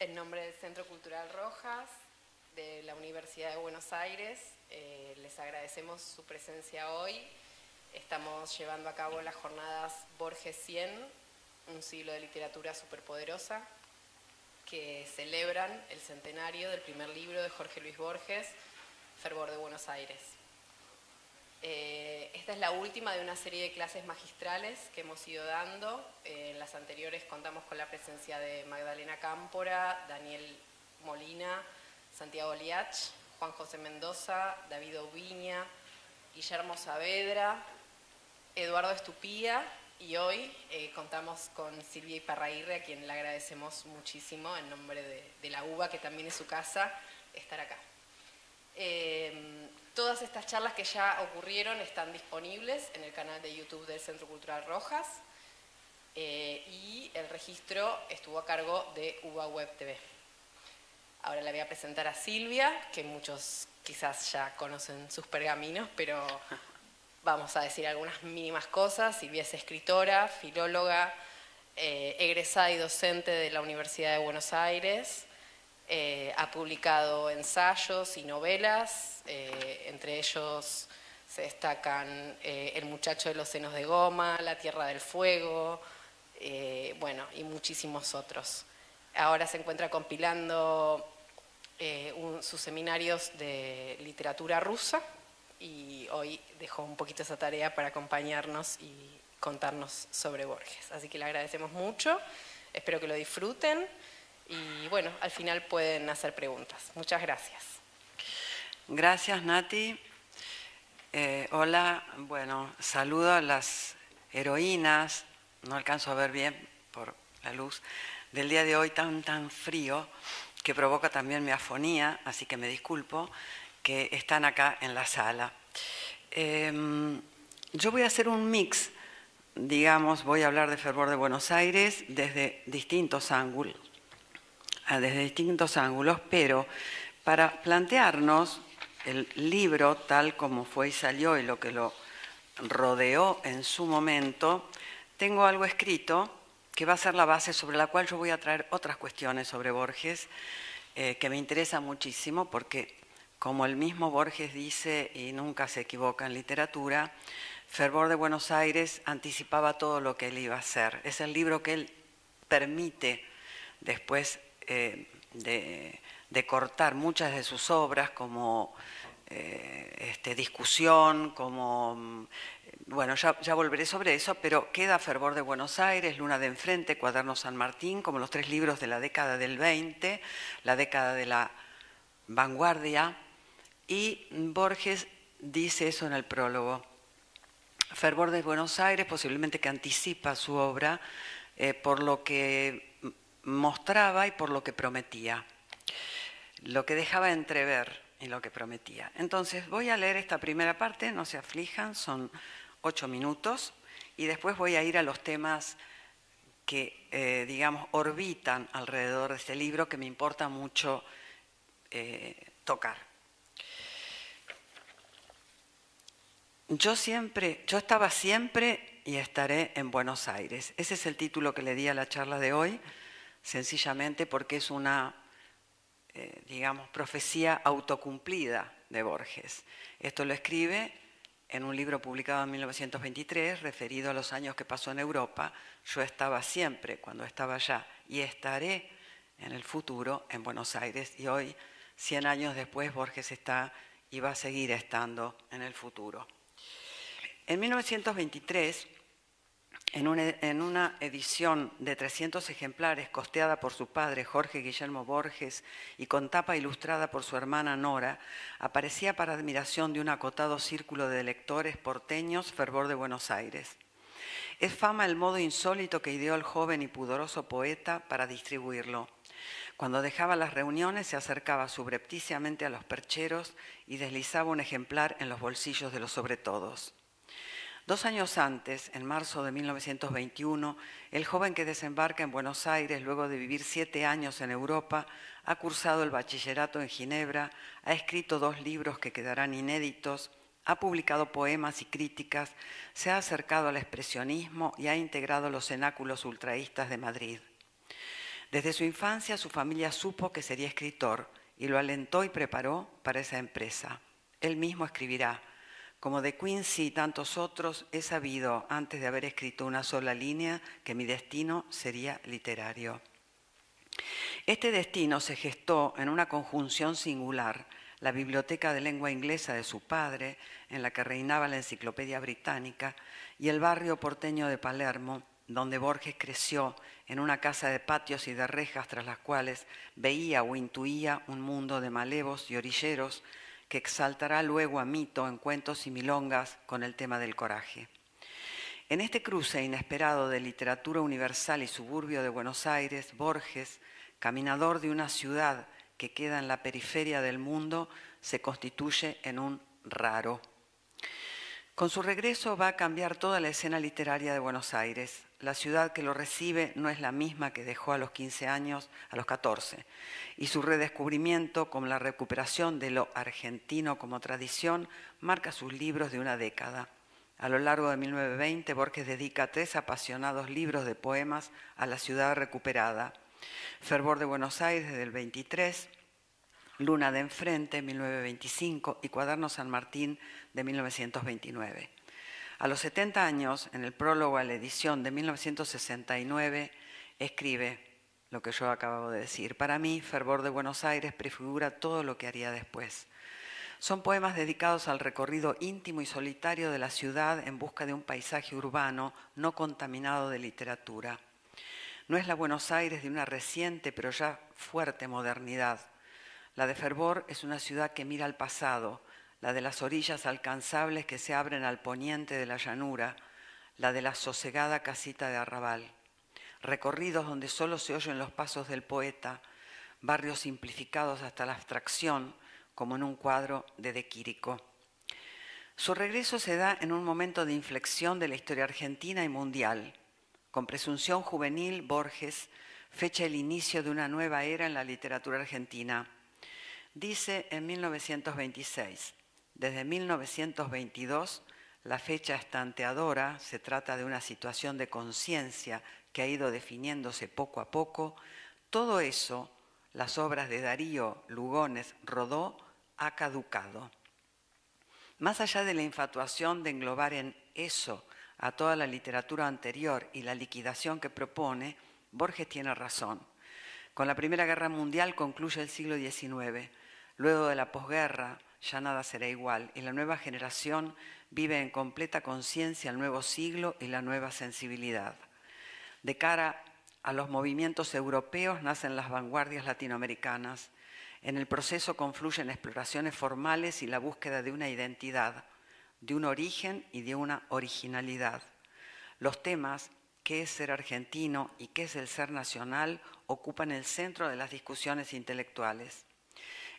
En nombre del Centro Cultural Rojas, de la Universidad de Buenos Aires, eh, les agradecemos su presencia hoy. Estamos llevando a cabo las jornadas Borges 100, un siglo de literatura superpoderosa, que celebran el centenario del primer libro de Jorge Luis Borges, Fervor de Buenos Aires. Eh, esta es la última de una serie de clases magistrales que hemos ido dando. Eh, en las anteriores contamos con la presencia de Magdalena Cámpora, Daniel Molina, Santiago Liach, Juan José Mendoza, David Oviña, Guillermo Saavedra, Eduardo Estupía y hoy eh, contamos con Silvia Iparrairre, a quien le agradecemos muchísimo en nombre de, la UBA, que también es su casa, estar acá. Todas estas charlas que ya ocurrieron están disponibles en el canal de YouTube del Centro Cultural Rojas eh, y el registro estuvo a cargo de UBA Web TV. Ahora la voy a presentar a Silvia, que muchos quizás ya conocen sus pergaminos, pero vamos a decir algunas mínimas cosas. Silvia es escritora, filóloga, eh, egresada y docente de la Universidad de Buenos Aires. Eh, ha publicado ensayos y novelas, eh, entre ellos se destacan eh, El muchacho de los senos de goma, La tierra del fuego, bueno, y muchísimos otros. Ahora se encuentra compilando sus seminarios de literatura rusa y hoy dejó un poquito esa tarea para acompañarnos y contarnos sobre Borges. Así que le agradecemos mucho, espero que lo disfruten y bueno, al final pueden hacer preguntas. Muchas gracias. Gracias, Nati. Eh, hola, bueno, saludo a las heroínas, no alcanzo a ver bien por la luz, del día de hoy tan, tan frío, que provoca también mi afonía, así que me disculpo, que están acá en la sala. Em, yo voy a hacer un mix, digamos, voy a hablar de Fervor de Buenos Aires desde distintos ángulos desde distintos ángulos, pero para plantearnos el libro tal como fue y salió y lo que lo rodeó en su momento, tengo algo escrito que va a ser la base sobre la cual yo voy a traer otras cuestiones sobre Borges, eh, que me interesa muchísimo porque, como el mismo Borges dice y nunca se equivoca en literatura, Fervor de Buenos Aires anticipaba todo lo que él iba a hacer. Es el libro que él permite después eh, de, cortar muchas de sus obras como eh, este, discusión, como... Mm, bueno, ya, volveré sobre eso, pero queda Fervor de Buenos Aires, Luna de Enfrente, Cuaderno San Martín, como los tres libros de la década del 20, la década de la vanguardia, y Borges dice eso en el prólogo. Fervor de Buenos Aires, posiblemente que anticipa su obra, eh, por lo que mostraba y por lo que prometía, lo que dejaba entrever y lo que prometía. Entonces voy a leer esta primera parte, no se aflijan, son ocho minutos, y después voy a ir a los temas que, eh, digamos, orbitan alrededor de este libro que me importa mucho eh, tocar. Yo siempre, yo estaba siempre y estaré en Buenos Aires. Ese es el título que le di a la charla de hoy sencillamente porque es una, eh, digamos, profecía autocumplida de Borges. Esto lo escribe en un libro publicado en 1923, referido a los años que pasó en Europa. Yo estaba siempre cuando estaba allá y estaré en el futuro en Buenos Aires y hoy, 100 años después, Borges está y va a seguir estando en el futuro. En 1923, en una, edición de 300 ejemplares costeada por su padre Jorge Guillermo Borges y con tapa ilustrada por su hermana Nora, aparecía para admiración de un acotado círculo de lectores porteños fervor de Buenos Aires. Es fama el modo insólito que ideó el joven y pudoroso poeta para distribuirlo. Cuando dejaba las reuniones se acercaba subrepticiamente a los percheros y deslizaba un ejemplar en los bolsillos de los sobretodos. Dos años antes, en marzo de 1921, el joven que desembarca en Buenos Aires luego de vivir siete años en Europa, ha cursado el bachillerato en Ginebra, ha escrito dos libros que quedarán inéditos, ha publicado poemas y críticas, se ha acercado al expresionismo y ha integrado los cenáculos ultraístas de Madrid. Desde su infancia su familia supo que sería escritor y lo alentó y preparó para esa empresa. Él mismo escribirá, como de Quincy y tantos otros, he sabido, antes de haber escrito una sola línea, que mi destino sería literario. Este destino se gestó en una conjunción singular, la biblioteca de lengua inglesa de su padre, en la que reinaba la enciclopedia británica, y el barrio porteño de Palermo, donde Borges creció en una casa de patios y de rejas tras las cuales veía o intuía un mundo de malevos y orilleros que exaltará luego a mito en cuentos y milongas con el tema del coraje. En este cruce inesperado de literatura universal y suburbio de Buenos Aires, Borges, caminador de una ciudad que queda en la periferia del mundo, se constituye en un raro. Con su regreso va a cambiar toda la escena literaria de Buenos Aires. La ciudad que lo recibe no es la misma que dejó a los 15 años, a los 14. Y su redescubrimiento, como la recuperación de lo argentino como tradición, marca sus libros de una década. A lo largo de 1920, Borges dedica tres apasionados libros de poemas a la ciudad recuperada. Fervor de Buenos Aires del 23, Luna de Enfrente, 1925, y Cuaderno San Martín, de 1929. A los 70 años, en el prólogo a la edición de 1969, escribe lo que yo acabo de decir. Para mí, Fervor de Buenos Aires prefigura todo lo que haría después. Son poemas dedicados al recorrido íntimo y solitario de la ciudad en busca de un paisaje urbano no contaminado de literatura. No es la Buenos Aires de una reciente pero ya fuerte modernidad. La de Fervor es una ciudad que mira al pasado, la de las orillas alcanzables que se abren al poniente de la llanura, la de la sosegada casita de arrabal. Recorridos donde solo se oyen los pasos del poeta, barrios simplificados hasta la abstracción, como en un cuadro de De Quirico. Su regreso se da en un momento de inflexión de la historia argentina y mundial. Con presunción juvenil, Borges fecha el inicio de una nueva era en la literatura argentina. Dice en 1926, desde 1922, la fecha estanteadora se trata de una situación de conciencia que ha ido definiéndose poco a poco. Todo eso, las obras de Darío, Lugones, Rodó, ha caducado. Más allá de la infatuación de englobar en eso a toda la literatura anterior y la liquidación que propone, Borges tiene razón. Con la Primera Guerra Mundial concluye el siglo XIX. Luego de la posguerra ya nada será igual y la nueva generación vive en completa conciencia el nuevo siglo y la nueva sensibilidad. De cara a los movimientos europeos nacen las vanguardias latinoamericanas en el proceso confluyen exploraciones formales y la búsqueda de una identidad, de un origen y de una originalidad. Los temas qué es ser argentino y qué es el ser nacional ocupan el centro de las discusiones intelectuales.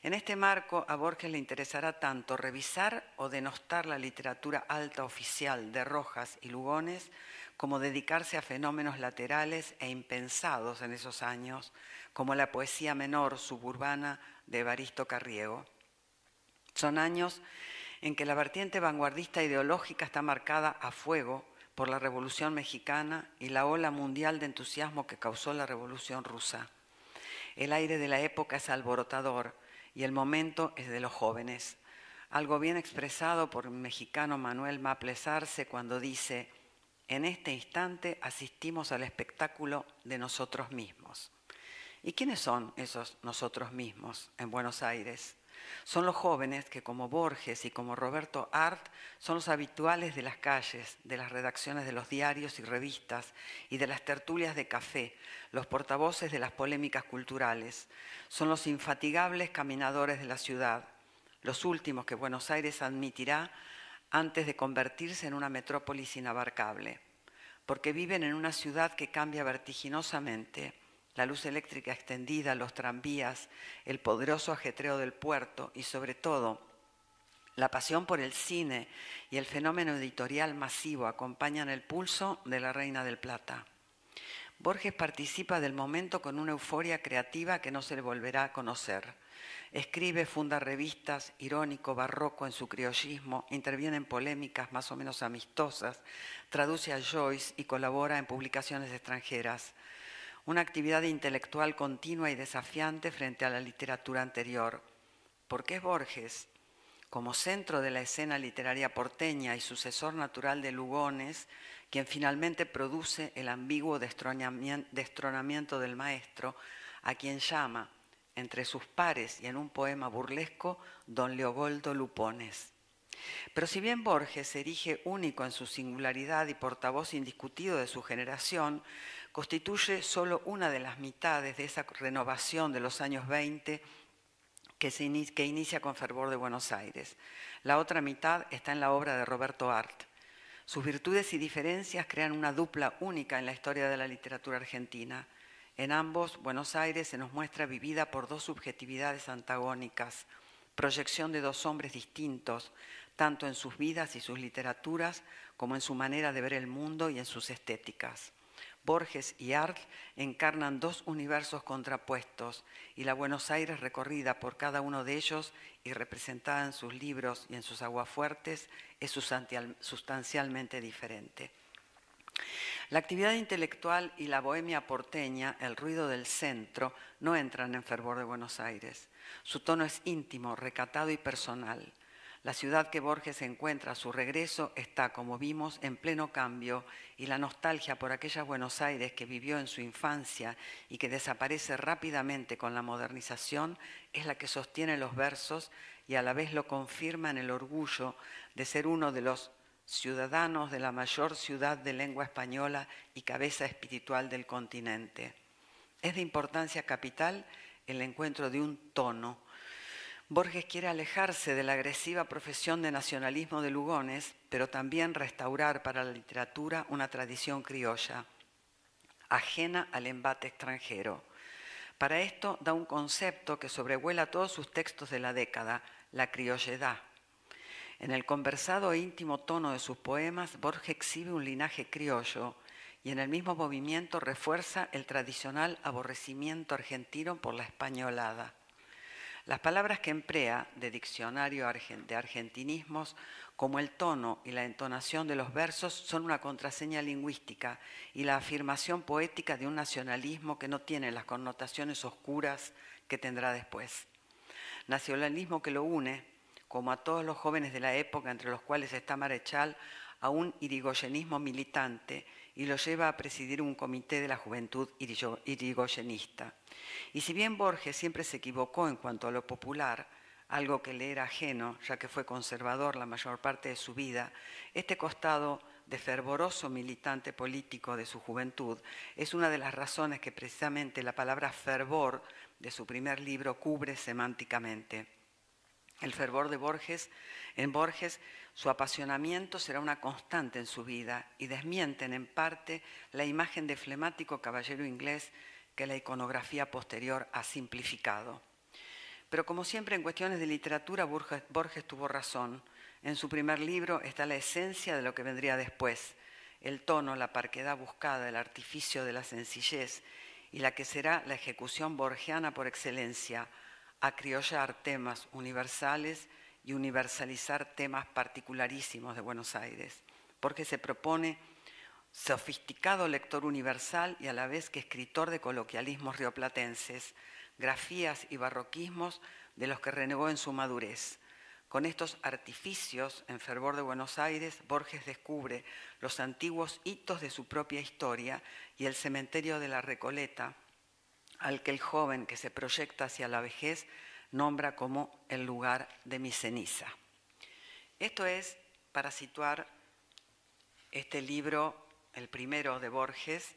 En este marco, a Borges le interesará tanto revisar o denostar la literatura alta oficial de Rojas y Lugones, como dedicarse a fenómenos laterales e impensados en esos años, como la poesía menor suburbana de Evaristo Carriego. Son años en que la vertiente vanguardista ideológica está marcada a fuego por la Revolución Mexicana y la ola mundial de entusiasmo que causó la Revolución Rusa. El aire de la época es alborotador y el momento es de los jóvenes. Algo bien expresado por el mexicano Manuel Maples Arce cuando dice, en este instante asistimos al espectáculo de nosotros mismos. ¿Y quiénes son esos nosotros mismos en Buenos Aires? Son los jóvenes que como Borges y como Roberto Art son los habituales de las calles, de las redacciones de los diarios y revistas y de las tertulias de café, los portavoces de las polémicas culturales. Son los infatigables caminadores de la ciudad, los últimos que Buenos Aires admitirá antes de convertirse en una metrópolis inabarcable, porque viven en una ciudad que cambia vertiginosamente la luz eléctrica extendida, los tranvías, el poderoso ajetreo del puerto y sobre todo la pasión por el cine y el fenómeno editorial masivo acompañan el pulso de la Reina del Plata. Borges participa del momento con una euforia creativa que no se le volverá a conocer. Escribe, funda revistas, irónico, barroco en su criollismo, interviene en polémicas más o menos amistosas, traduce a Joyce y colabora en publicaciones extranjeras una actividad intelectual continua y desafiante frente a la literatura anterior. Porque es Borges, como centro de la escena literaria porteña y sucesor natural de Lugones, quien finalmente produce el ambiguo destronamiento del maestro, a quien llama, entre sus pares y en un poema burlesco, don Leogoldo Lupones. Pero si bien Borges se erige único en su singularidad y portavoz indiscutido de su generación, constituye solo una de las mitades de esa renovación de los años 20 que, se que inicia con fervor de Buenos Aires. La otra mitad está en la obra de Roberto Art. Sus virtudes y diferencias crean una dupla única en la historia de la literatura argentina. En ambos, Buenos Aires se nos muestra vivida por dos subjetividades antagónicas, proyección de dos hombres distintos, tanto en sus vidas y sus literaturas como en su manera de ver el mundo y en sus estéticas. Borges y Art encarnan dos universos contrapuestos y la Buenos Aires recorrida por cada uno de ellos y representada en sus libros y en sus aguafuertes es sustancialmente diferente. La actividad intelectual y la bohemia porteña, el ruido del centro, no entran en fervor de Buenos Aires. Su tono es íntimo, recatado y personal. La ciudad que Borges encuentra a su regreso está, como vimos, en pleno cambio y la nostalgia por aquella Buenos Aires que vivió en su infancia y que desaparece rápidamente con la modernización es la que sostiene los versos y a la vez lo confirma en el orgullo de ser uno de los ciudadanos de la mayor ciudad de lengua española y cabeza espiritual del continente. Es de importancia capital el encuentro de un tono, Borges quiere alejarse de la agresiva profesión de nacionalismo de Lugones, pero también restaurar para la literatura una tradición criolla, ajena al embate extranjero. Para esto da un concepto que sobrevuela todos sus textos de la década, la criolledad. En el conversado e íntimo tono de sus poemas, Borges exhibe un linaje criollo y en el mismo movimiento refuerza el tradicional aborrecimiento argentino por la españolada. Las palabras que emplea de diccionario de argentinismos, como el tono y la entonación de los versos, son una contraseña lingüística y la afirmación poética de un nacionalismo que no tiene las connotaciones oscuras que tendrá después. Nacionalismo que lo une, como a todos los jóvenes de la época, entre los cuales está Marechal, a un irigoyenismo militante y lo lleva a presidir un comité de la juventud irigoyenista. Y si bien Borges siempre se equivocó en cuanto a lo popular, algo que le era ajeno, ya que fue conservador la mayor parte de su vida, este costado de fervoroso militante político de su juventud es una de las razones que precisamente la palabra fervor de su primer libro cubre semánticamente. El fervor de Borges, en Borges, su apasionamiento será una constante en su vida y desmienten en parte la imagen de flemático caballero inglés que la iconografía posterior ha simplificado. Pero como siempre en cuestiones de literatura, Borges, tuvo razón. En su primer libro está la esencia de lo que vendría después, el tono, la parquedad buscada, el artificio de la sencillez y la que será la ejecución borgiana por excelencia, acriollar temas universales y universalizar temas particularísimos de Buenos Aires, porque se propone sofisticado lector universal y a la vez que escritor de coloquialismos rioplatenses, grafías y barroquismos de los que renegó en su madurez. Con estos artificios en fervor de Buenos Aires, Borges descubre los antiguos hitos de su propia historia y el cementerio de la Recoleta, al que el joven que se proyecta hacia la vejez nombra como el lugar de mi ceniza. Esto es para situar este libro, el primero de Borges,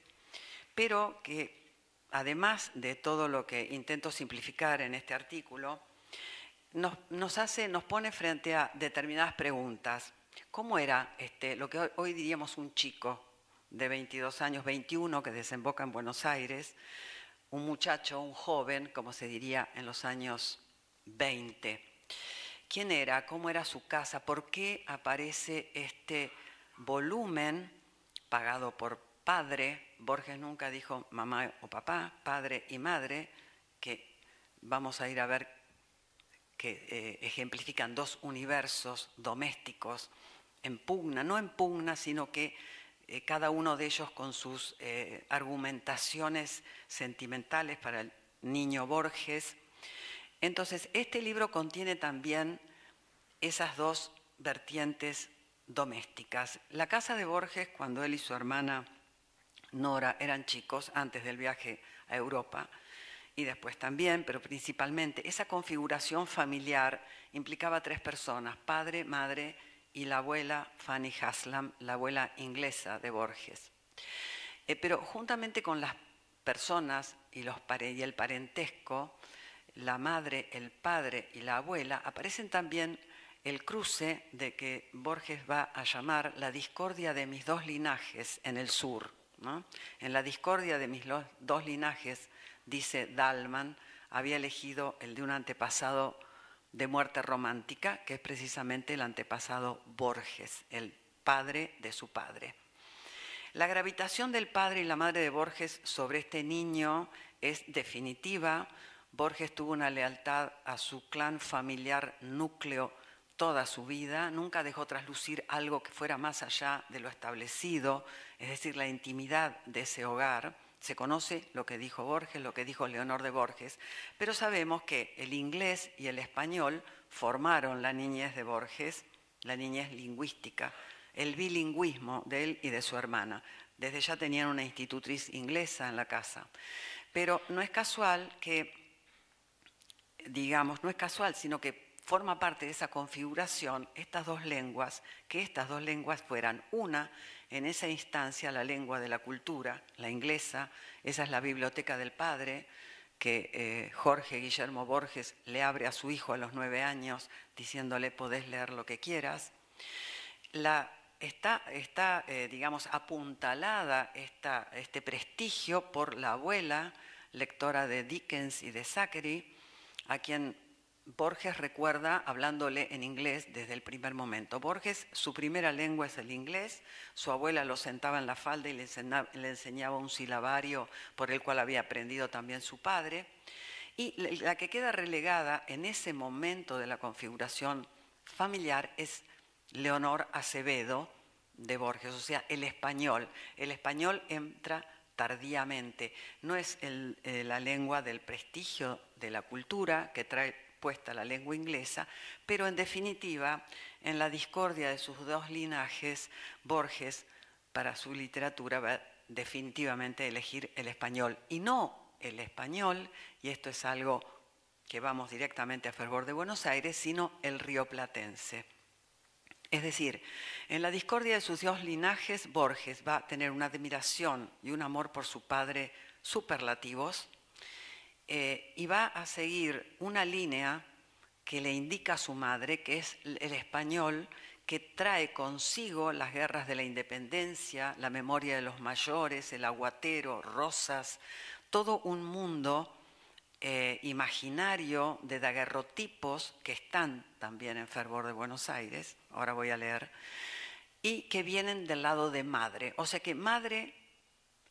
pero que además de todo lo que intento simplificar en este artículo, nos, hace, nos pone frente a determinadas preguntas. ¿Cómo era este, lo que hoy diríamos un chico de 22 años, 21, que desemboca en Buenos Aires? Un muchacho, un joven, como se diría en los años 20. ¿Quién era? ¿Cómo era su casa? ¿Por qué aparece este volumen pagado por padre? Borges nunca dijo mamá o papá, padre y madre, que vamos a ir a ver que eh, ejemplifican dos universos domésticos en pugna, no en pugna, sino que eh, cada uno de ellos con sus eh, argumentaciones sentimentales para el niño Borges. Entonces, este libro contiene también esas dos vertientes domésticas. La casa de Borges, cuando él y su hermana Nora eran chicos, antes del viaje a Europa, y después también, pero principalmente, esa configuración familiar implicaba tres personas, padre, madre y la abuela Fanny Haslam, la abuela inglesa de Borges. Eh, pero juntamente con las personas y, los, y el parentesco, la madre, el padre y la abuela, aparecen también el cruce de que Borges va a llamar la discordia de mis dos linajes en el sur. En la discordia de mis dos linajes, dice Dalman, había elegido el de un antepasado de muerte romántica, que es precisamente el antepasado Borges, el padre de su padre. La gravitación del padre y la madre de Borges sobre este niño es definitiva. Borges tuvo una lealtad a su clan familiar núcleo toda su vida, nunca dejó traslucir algo que fuera más allá de lo establecido, es decir, la intimidad de ese hogar. Se conoce lo que dijo Borges, lo que dijo Leonor de Borges, pero sabemos que el inglés y el español formaron la niñez de Borges, la niñez lingüística, el bilingüismo de él y de su hermana. Desde ya tenían una institutriz inglesa en la casa. Pero no es casual que, digamos, no es casual, sino que forma parte de esa configuración estas dos lenguas, que estas dos lenguas fueran una, en esa instancia la lengua de la cultura, la inglesa, esa es la biblioteca del padre, que eh, Jorge Guillermo Borges le abre a su hijo a los nueve años diciéndole podés leer lo que quieras. La, está, está eh, digamos, apuntalada este prestigio por la abuela, lectora de Dickens y de Zachary, a quien Borges recuerda hablándole en inglés desde el primer momento. Borges, su primera lengua es el inglés, su abuela lo sentaba en la falda y le enseñaba, un silabario por el cual había aprendido también su padre. Y la que queda relegada en ese momento de la configuración familiar es Leonor Acevedo de Borges, o sea, el español. El español entra tardíamente, no es eh, la lengua del prestigio de la cultura que trae la lengua inglesa, pero en definitiva, en la discordia de sus dos linajes, Borges, para su literatura, va definitivamente a elegir el español. Y no el español, y esto es algo que vamos directamente a fervor de Buenos Aires, sino el rioplatense. Es decir, en la discordia de sus dos linajes, Borges va a tener una admiración y un amor por su padre superlativos, eh, y va a seguir una línea que le indica a su madre, que es el español, que trae consigo las guerras de la independencia, la memoria de los mayores, el aguatero, Rosas, todo un mundo eh, imaginario de daguerrotipos que están también en fervor de Buenos Aires, ahora voy a leer, y que vienen del lado de madre. O sea que madre,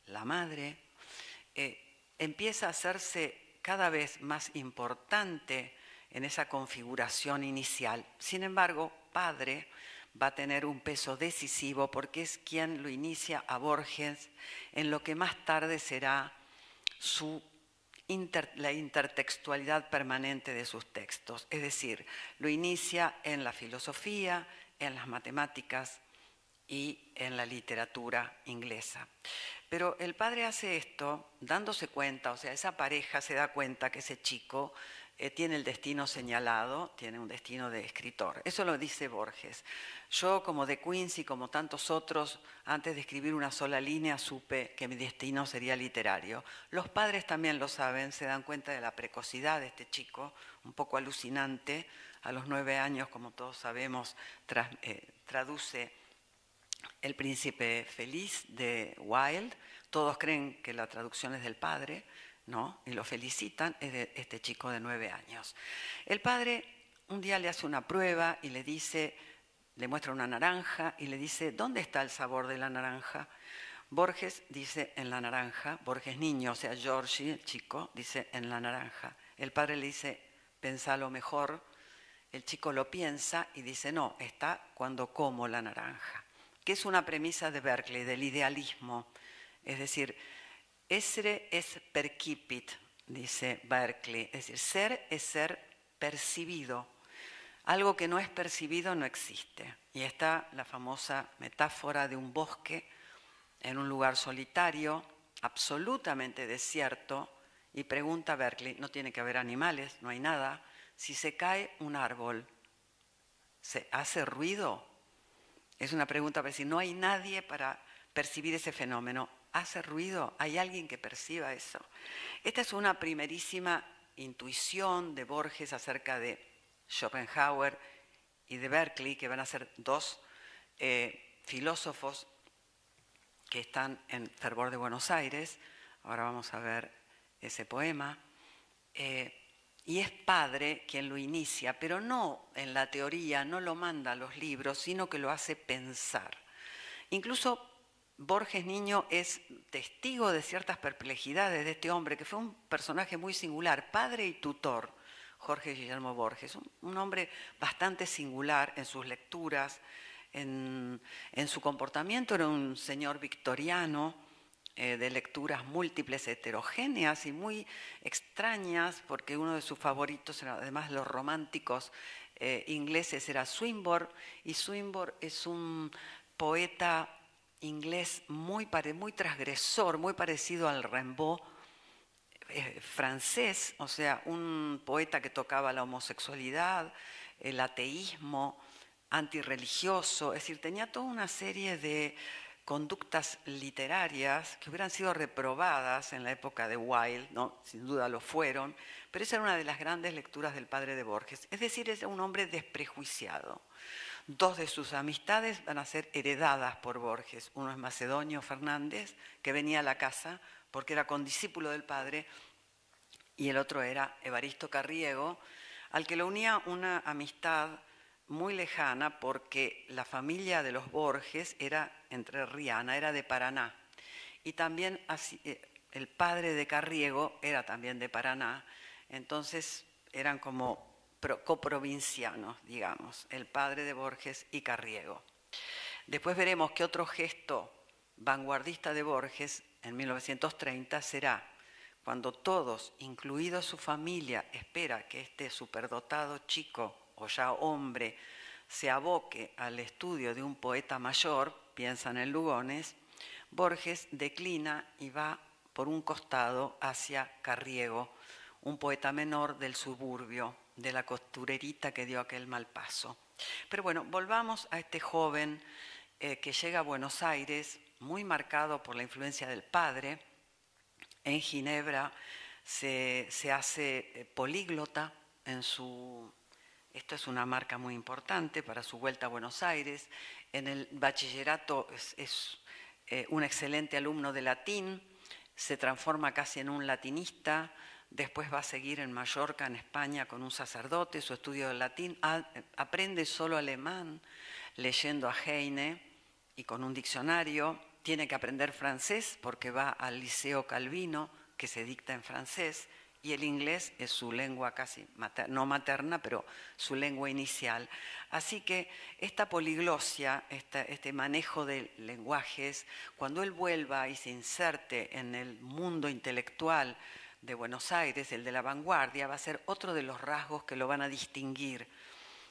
la madre, eh, empieza a hacerse cada vez más importante en esa configuración inicial. Sin embargo, padre va a tener un peso decisivo porque es quien lo inicia a Borges en lo que más tarde será su la intertextualidad permanente de sus textos. Es decir, lo inicia en la filosofía, en las matemáticas y en la literatura inglesa. Pero el padre hace esto dándose cuenta, o sea, esa pareja se da cuenta que ese chico eh, tiene el destino señalado, tiene un destino de escritor. Eso lo dice Borges. Yo, como de Quincy, como tantos otros, antes de escribir una sola línea, supe que mi destino sería literario. Los padres también lo saben, se dan cuenta de la precocidad de este chico, un poco alucinante. A los nueve años, como todos sabemos, eh, traduce el príncipe feliz de Wilde. Todos creen que la traducción es del padre, ¿no? Y lo felicitan, es de este chico de nueve años. El padre un día le hace una prueba y le dice, le muestra una naranja y le dice, ¿dónde está el sabor de la naranja? Borges dice en la naranja, Borges niño, o sea, Georgie, el chico, dice en la naranja. El padre le dice, lo mejor. El chico lo piensa y dice, no, está cuando como la naranja. Que es una premisa de Berkeley, del idealismo. Es decir, essere es percipit, dice Berkeley. Es decir, ser es ser percibido. Algo que no es percibido no existe. Y está la famosa metáfora de un bosque en un lugar solitario, absolutamente desierto, y pregunta Berkeley, no tiene que haber animales, no hay nada, si se cae un árbol, ¿se hace ruido? Es una pregunta para decir, no hay nadie para percibir ese fenómeno. ¿Hace ruido? ¿Hay alguien que perciba eso? Esta es una primerísima intuición de Borges acerca de Schopenhauer y de Berkeley, que van a ser dos eh, filósofos que están en Fervor de Buenos Aires. Ahora vamos a ver ese poema. Eh, y es padre quien lo inicia, pero no en la teoría, no lo manda a los libros, sino que lo hace pensar. Incluso Borges Niño es testigo de ciertas perplejidades de este hombre, que fue un personaje muy singular, padre y tutor, Jorge Guillermo Borges, un, hombre bastante singular en sus lecturas, en, en su comportamiento, era un señor victoriano, eh, de lecturas múltiples, heterogéneas y muy extrañas, porque uno de sus favoritos, además los románticos eh, ingleses, era Swinburne, y Swinburne es un poeta inglés muy, muy transgresor, muy parecido al Rimbaud eh, francés, o sea, un poeta que tocaba la homosexualidad, el ateísmo, antirreligioso, es decir, tenía toda una serie de conductas literarias que hubieran sido reprobadas en la época de Wilde, ¿no? sin duda lo fueron, pero esa era una de las grandes lecturas del padre de Borges. Es decir, es un hombre desprejuiciado. Dos de sus amistades van a ser heredadas por Borges. Uno es Macedonio Fernández, que venía a la casa porque era condiscípulo del padre, y el otro era Evaristo Carriego, al que lo unía una amistad muy lejana porque la familia de los Borges era entrerriana, era de Paraná. Y también eh, el padre de Carriego era también de Paraná, entonces eran como coprovincianos, digamos, el padre de Borges y Carriego. Después veremos que otro gesto vanguardista de Borges en 1930 será cuando todos, incluido su familia, espera que este superdotado chico ya hombre se aboque al estudio de un poeta mayor, piensan en Lugones, Borges declina y va por un costado hacia Carriego, un poeta menor del suburbio, de la costurerita que dio aquel mal paso. Pero bueno, volvamos a este joven eh, que llega a Buenos Aires, muy marcado por la influencia del padre. En Ginebra se, se hace eh, políglota en su esto es una marca muy importante para su vuelta a Buenos Aires. En el bachillerato es, eh, un excelente alumno de latín, se transforma casi en un latinista, después va a seguir en Mallorca, en España, con un sacerdote, su estudio de latín, aprende solo alemán, leyendo a Heine y con un diccionario, tiene que aprender francés porque va al Liceo Calvino, que se dicta en francés, y el inglés es su lengua casi, no materna, pero su lengua inicial. Así que esta poliglosia, este manejo de lenguajes, cuando él vuelva y se inserte en el mundo intelectual de Buenos Aires, el de la vanguardia, va a ser otro de los rasgos que lo van a distinguir.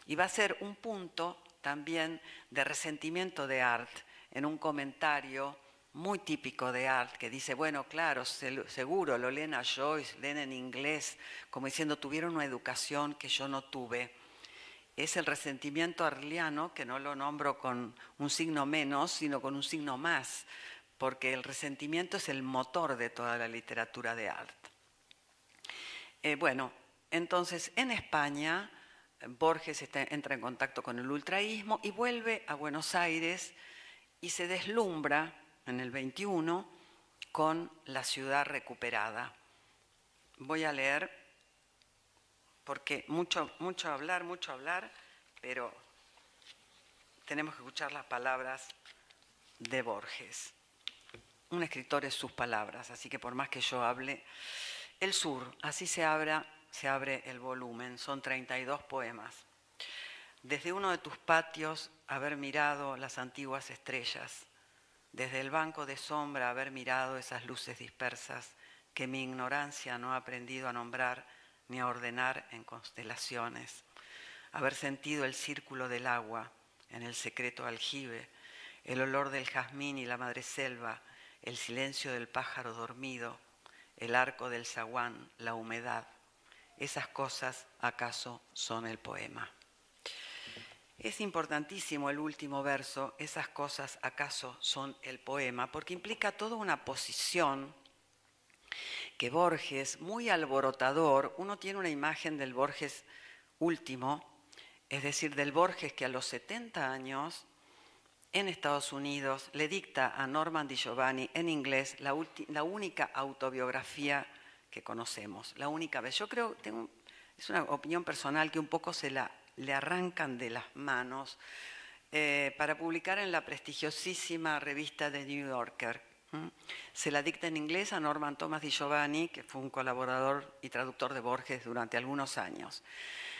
Y va a ser un punto también de resentimiento de Art en un comentario muy típico de Art, que dice, bueno, claro, seguro, lo leen a Joyce, leen en inglés, como diciendo, tuvieron una educación que yo no tuve. Es el resentimiento arliano, que no lo nombro con un signo menos, sino con un signo más, porque el resentimiento es el motor de toda la literatura de Art. Eh, bueno, entonces en España Borges entra en contacto con el ultraísmo y vuelve a Buenos Aires y se deslumbra en el 21 con la ciudad recuperada. Voy a leer, porque mucho, mucho hablar, mucho hablar, pero tenemos que escuchar las palabras de Borges. Un escritor es sus palabras, así que por más que yo hable, el sur, así se, abra, se abre el volumen, son 32 poemas. desde uno de tus patios haber mirado las antiguas estrellas, desde el banco de sombra haber mirado esas luces dispersas que mi ignorancia no ha aprendido a nombrar ni a ordenar en constelaciones, haber sentido el círculo del agua en el secreto aljibe, el olor del jazmín y la madreselva, el silencio del pájaro dormido, el arco del zaguán, la humedad. Esas cosas acaso son el poema. Es importantísimo el último verso, esas cosas acaso son el poema, porque implica toda una posición que Borges, muy alborotador, uno tiene una imagen del Borges último, es decir, del Borges que a los 70 años en Estados Unidos le dicta a Norman Di Giovanni en inglés la, única autobiografía que conocemos, la única vez. Yo creo, es una opinión personal que un poco se la le arrancan de las manos eh, para publicar en la prestigiosísima revista de New Yorker. Se la dicta en inglés a Norman Thomas Di Giovanni, que fue un colaborador y traductor de Borges durante algunos años.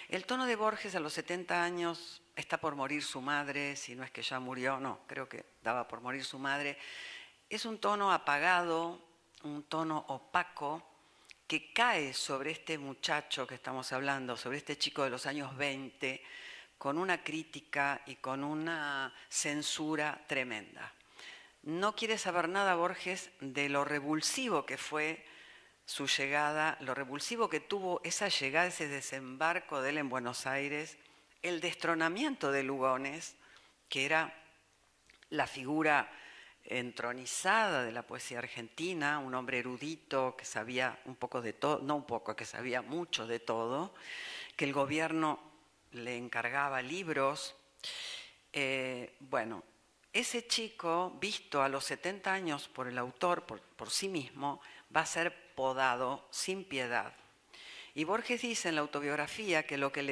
El tono de Borges a los 70 años está por morir su madre, si no es que ya murió, no, creo que daba por morir su madre. Es un tono apagado, un tono opaco, que cae sobre este muchacho que estamos hablando, sobre este chico de los años 20, con una crítica y con una censura tremenda. No quiere saber nada Borges de lo revulsivo que fue su llegada, lo revulsivo que tuvo esa llegada, ese desembarco de él en Buenos Aires, el destronamiento de Lugones, que era la figura entronizada de la poesía argentina, un hombre erudito que sabía un poco de todo, no un poco, que sabía mucho de todo, que el gobierno le encargaba libros. Eh, bueno, ese chico, visto a los 70 años por el autor, por, sí mismo, va a ser podado sin piedad. Y Borges dice en la autobiografía que lo que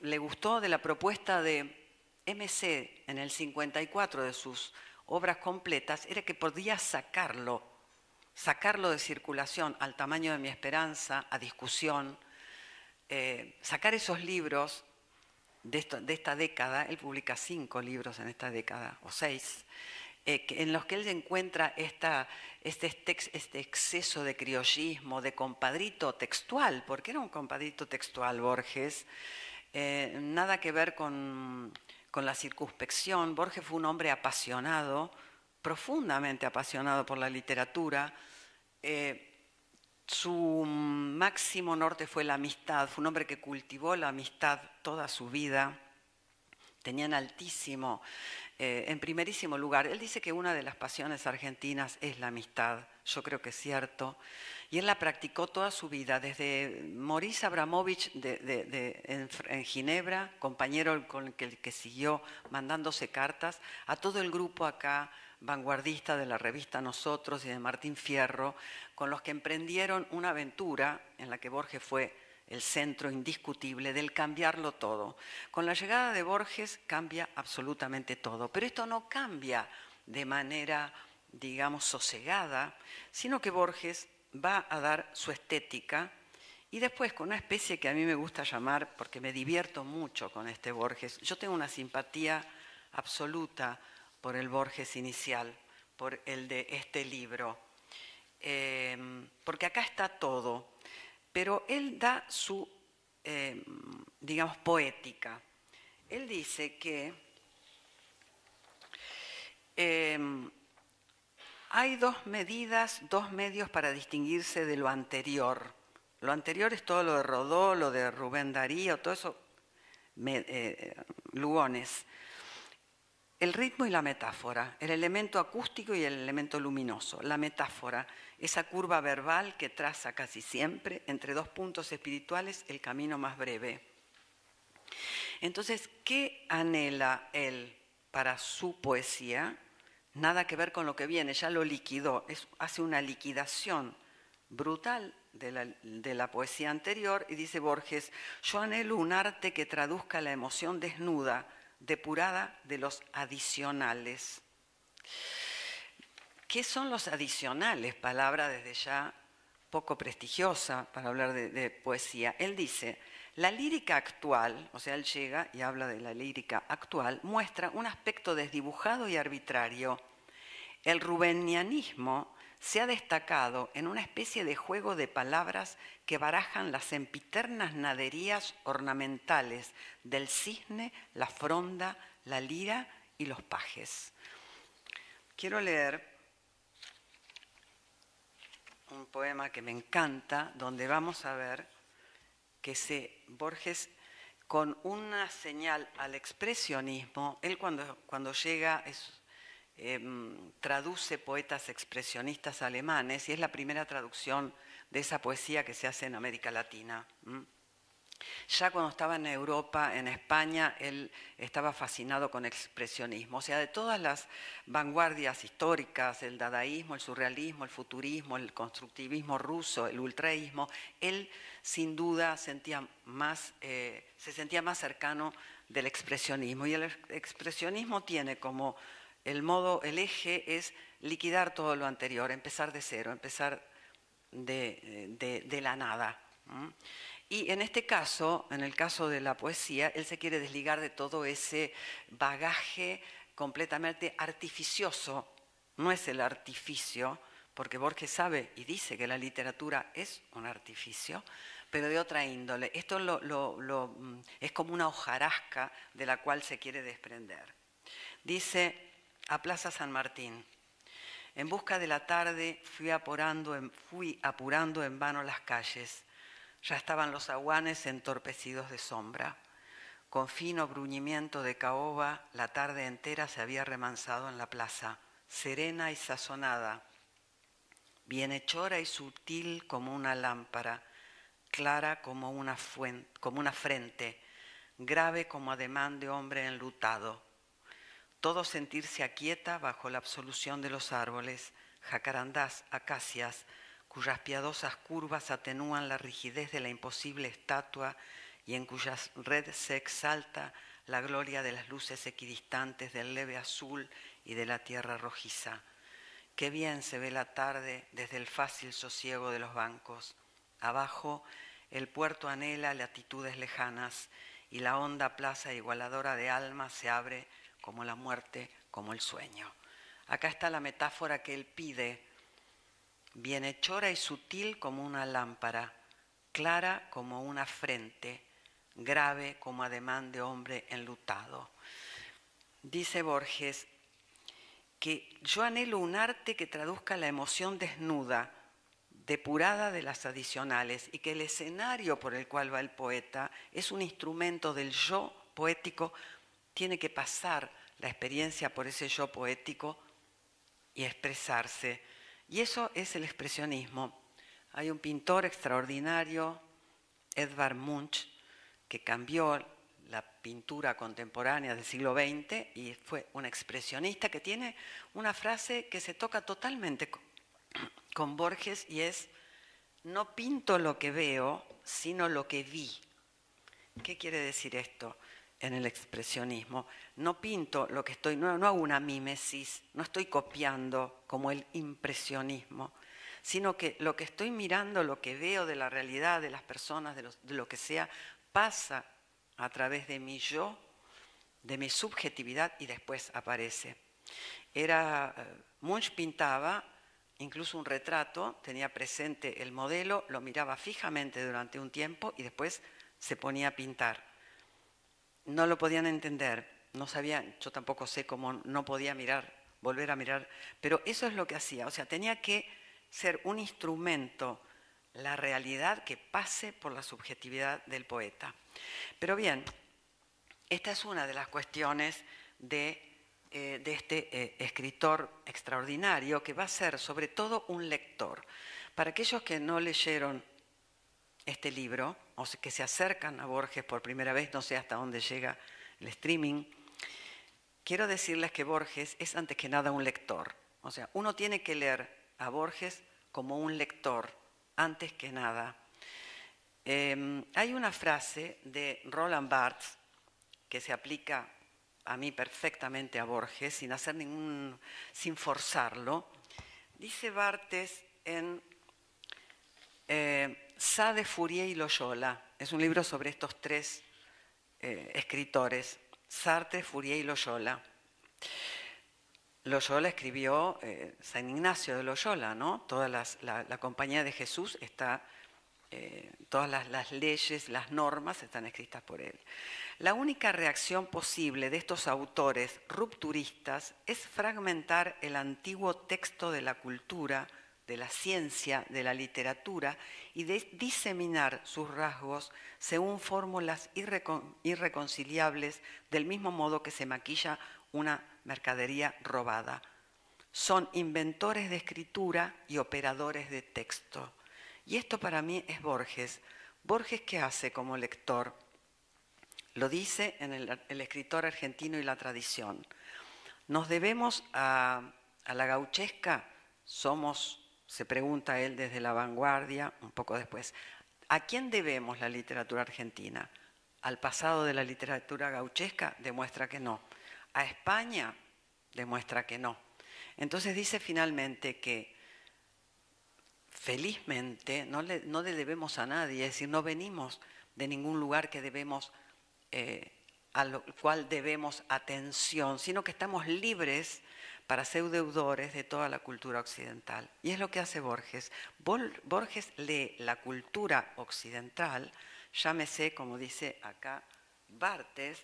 le, gustó de la propuesta de MC en el 54 de sus obras completas era que podía sacarlo, sacarlo de circulación al tamaño de mi esperanza, a discusión, eh, sacar esos libros de, esta década, él publica cinco libros en esta década, o seis, eh, en los que él encuentra este, este, exceso de criollismo, de compadrito textual, porque era un compadrito textual Borges, eh, nada que ver con, la circunspección. Borges fue un hombre apasionado, profundamente apasionado por la literatura. Eh, su máximo norte fue la amistad, fue un hombre que cultivó la amistad toda su vida, tenía en altísimo, eh, en primerísimo lugar. Él dice que una de las pasiones argentinas es la amistad, yo creo que es cierto, y él la practicó toda su vida, desde Maurice Abramovich en, Ginebra, compañero con el que siguió mandándose cartas, a todo el grupo acá vanguardista de la revista Nosotros y de Martín Fierro, con los que emprendieron una aventura en la que Borges fue el centro indiscutible del cambiarlo todo. Con la llegada de Borges cambia absolutamente todo, pero esto no cambia de manera, digamos, sosegada, sino que Borges va a dar su estética y después con una especie que a mí me gusta llamar, porque me divierto mucho con este Borges, yo tengo una simpatía absoluta por el Borges inicial, por el de este libro, em, porque acá está todo, pero él da su, em, digamos, poética. Él dice que em, hay dos medidas, dos medios para distinguirse de lo anterior. Lo anterior es todo lo de Rodó, lo de Rubén Darío, todo eso, eh, Lugones el ritmo y la metáfora, el elemento acústico y el elemento luminoso. La metáfora, esa curva verbal que traza casi siempre entre dos puntos espirituales el camino más breve. Entonces, ¿qué anhela él para su poesía? Nada que ver con lo que viene, ya lo liquidó, hace una liquidación brutal de la, de la poesía anterior y dice Borges, yo anhelo un arte que traduzca la emoción desnuda depurada de los adicionales. ¿Qué son los adicionales? Palabra desde ya poco prestigiosa para hablar de, poesía. Él dice, La lírica actual, o sea, él llega y habla de la lírica actual, muestra un aspecto desdibujado y arbitrario. El rubenianismo se ha destacado en una especie de juego de palabras que barajan las empiternas naderías ornamentales del cisne, la fronda, la lira y los pajes. Quiero leer un poema que me encanta, donde vamos a ver que se, Borges, con una señal al expresionismo, él cuando, cuando llega em, traduce poetas expresionistas alemanes y es la primera traducción de esa poesía que se hace en América Latina. Ya cuando estaba en Europa, en España, él estaba fascinado con el expresionismo. O sea, de todas las vanguardias históricas, el dadaísmo, el surrealismo, el futurismo, el constructivismo ruso, el ultraísmo, él sin duda eh, se sentía más cercano del expresionismo. Y el expresionismo tiene como el modo, el eje es liquidar todo lo anterior, empezar de cero, empezar de, la nada. Y en este caso, en el caso de la poesía, él se quiere desligar de todo ese bagaje completamente artificioso. No es el artificio, porque Borges sabe y dice que la literatura es un artificio, pero de otra índole. Esto mm, es como una hojarasca de la cual se quiere desprender. Dice a Plaza San Martín, en busca de la tarde fui apurando fui apurando en vano las calles ya estaban los aguanes entorpecidos de sombra. Con fino bruñimiento de caoba, la tarde entera se había remansado en la plaza, serena y sazonada, bienhechora y sutil como una lámpara, clara como una, frente, grave como ademán de hombre enlutado. Todo sentirse aquieta bajo la absolución de los árboles, jacarandás, acacias, cuyas piadosas curvas atenúan la rigidez de la imposible estatua y en cuyas red se exalta la gloria de las luces equidistantes del leve azul y de la tierra rojiza. Qué bien se ve la tarde desde el fácil sosiego de los bancos. Abajo el puerto anhela latitudes lejanas y la honda plaza igualadora de almas se abre como la muerte, como el sueño. Acá está la metáfora que él pide bienhechora y sutil como una lámpara, clara como una frente, grave como ademán de hombre enlutado. Dice Borges que yo anhelo un arte que traduzca la emoción desnuda, depurada de las adicionales, y que el escenario por el cual va el poeta es un instrumento del yo poético, tiene que pasar la experiencia por ese yo poético y expresarse y eso es el expresionismo. Hay un pintor extraordinario, Edvard Munch, que cambió la pintura contemporánea del siglo XX y fue un expresionista que tiene una frase que se toca totalmente con Borges y es, no pinto lo que veo, sino lo que vi. ¿Qué quiere decir esto? en el expresionismo. No pinto lo que estoy, no, hago una mímesis, no estoy copiando como el impresionismo, sino que lo que estoy mirando, lo que veo de la realidad, de las personas, de lo que sea, pasa a través de mi yo, de mi subjetividad y después aparece. Era, eh, Munch pintaba incluso un retrato, tenía presente el modelo, lo miraba fijamente durante un tiempo y después se ponía a pintar no lo podían entender, no sabían, yo tampoco sé cómo no podía mirar, volver a mirar, pero eso es lo que hacía, o sea, tenía que ser un instrumento, la realidad que pase por la subjetividad del poeta. Pero bien, esta es una de las cuestiones de, eh, este eh, escritor extraordinario que va a ser sobre todo un lector. Para aquellos que no leyeron este libro, o que se acercan a Borges por primera vez, no sé hasta dónde llega el streaming, quiero decirles que Borges es antes que nada un lector. O sea, uno tiene que leer a Borges como un lector, antes que nada. Em, hay una frase de Roland Barthes que se aplica a mí perfectamente a Borges, sin hacer ningún, sin forzarlo. Dice Barthes en eh, Sade, Fourier y Loyola. Es un libro sobre estos tres eh, escritores, Sartre, Fourier y Loyola. Loyola escribió eh, San Ignacio de Loyola, ¿no? Toda la, compañía de Jesús está, eh, todas las, leyes, las normas están escritas por él. La única reacción posible de estos autores rupturistas es fragmentar el antiguo texto de la cultura, de la ciencia, de la literatura y diseminar sus rasgos según fórmulas irreconciliables del mismo modo que se maquilla una mercadería robada. Son inventores de escritura y operadores de texto. Y esto para mí es Borges. Borges, ¿qué hace como lector? Lo dice en el, escritor argentino y la tradición. Nos debemos a, a la gauchesca, somos, se pregunta él desde la vanguardia, un poco después, ¿a quién debemos la literatura argentina? ¿Al pasado de la literatura gauchesca? Demuestra que no. ¿A España? demuestra que no. Entonces dice finalmente que felizmente no le, no debemos a nadie, es decir, no venimos de ningún lugar que debemos, eh, al cual debemos atención, sino que estamos libres para ser deudores de toda la cultura occidental. Y es lo que hace Borges. Borges lee la cultura occidental, llámese, como dice acá Bartes,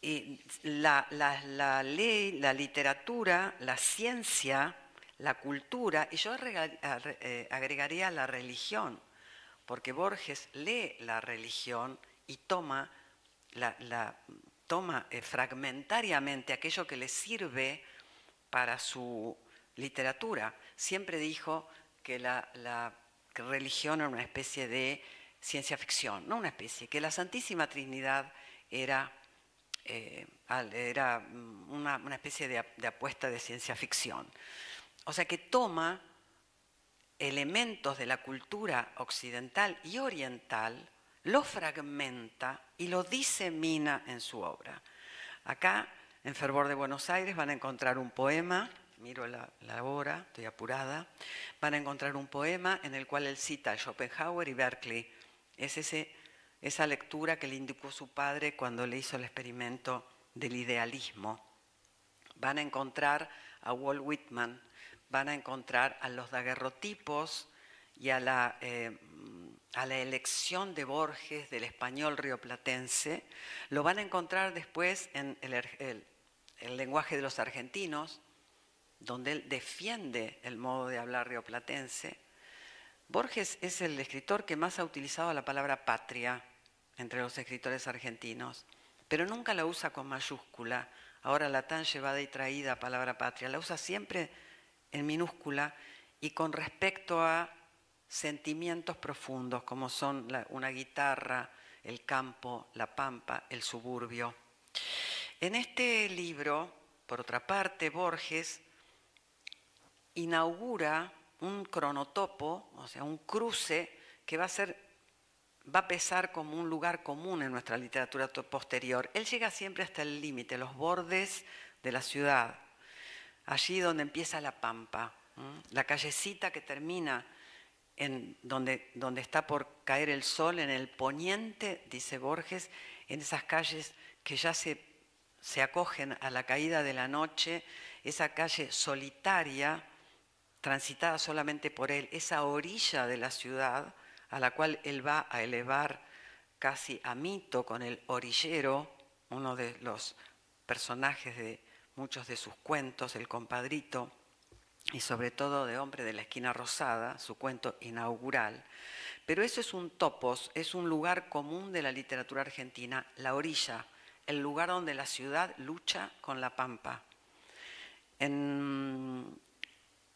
y la, ley, la literatura, la ciencia, la cultura, y yo eh, agregaría la religión, porque Borges lee la religión y toma, la, toma eh, fragmentariamente aquello que le sirve para su literatura. Siempre dijo que la, la religión era una especie de ciencia ficción, no una especie, que la Santísima Trinidad era eh, era mm, una, especie de, apuesta de ciencia ficción. O sea que toma elementos de la cultura occidental y oriental, lo fragmenta y lo disemina en su obra. Acá, en Fervor de Buenos Aires, van a encontrar un poema, miro la, la hora, estoy apurada, van a encontrar un poema en el cual él cita a Schopenhauer y Berkeley. Es ese esa lectura que le indicó su padre cuando le hizo el experimento del idealismo. Van a encontrar a Walt Whitman, van a encontrar a los daguerrotipos y a la, eh, a la elección de Borges del español rioplatense. Lo van a encontrar después en el, el lenguaje de los argentinos, donde él defiende el modo de hablar rioplatense. Borges es el escritor que más ha utilizado la palabra patria entre los escritores argentinos, pero nunca la usa con mayúscula. Ahora la tan llevada y traída palabra patria, la usa siempre en minúscula y con respecto a sentimientos profundos como son una guitarra, el campo, la pampa, el suburbio. En este libro, por otra parte, Borges inaugura un cronotopo, o sea, un cruce que va a ser va a pesar como un lugar común en nuestra literatura posterior. Él llega siempre hasta el límite, los bordes de la ciudad, allí donde empieza la pampa, la callecita que termina en donde, donde está por caer el sol, en el poniente, dice Borges, en esas calles que ya se, se acogen a la caída de la noche, esa calle solitaria, transitada solamente por él, esa orilla de la ciudad, a la cual él va a elevar casi a mito con el orillero, uno de los personajes de muchos de sus cuentos, el compadrito, y sobre todo de Hombre de la Esquina Rosada, su cuento inaugural. Pero eso es un topos, es un lugar común de la literatura argentina, la orilla, el lugar donde la ciudad lucha con la pampa. En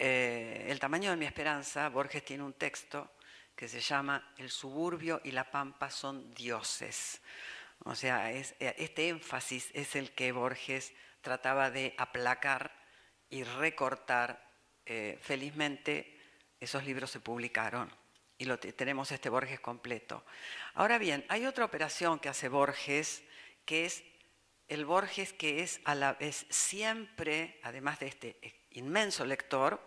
eh, El tamaño de mi esperanza, Borges tiene un texto que se llama El suburbio y la pampa son dioses. O sea, este énfasis es el que Borges trataba de aplacar y recortar. Eh, felizmente esos libros se publicaron y lo tenemos este Borges completo. Ahora bien, hay otra operación que hace Borges, que es el Borges que es a la vez siempre, además de este inmenso lector,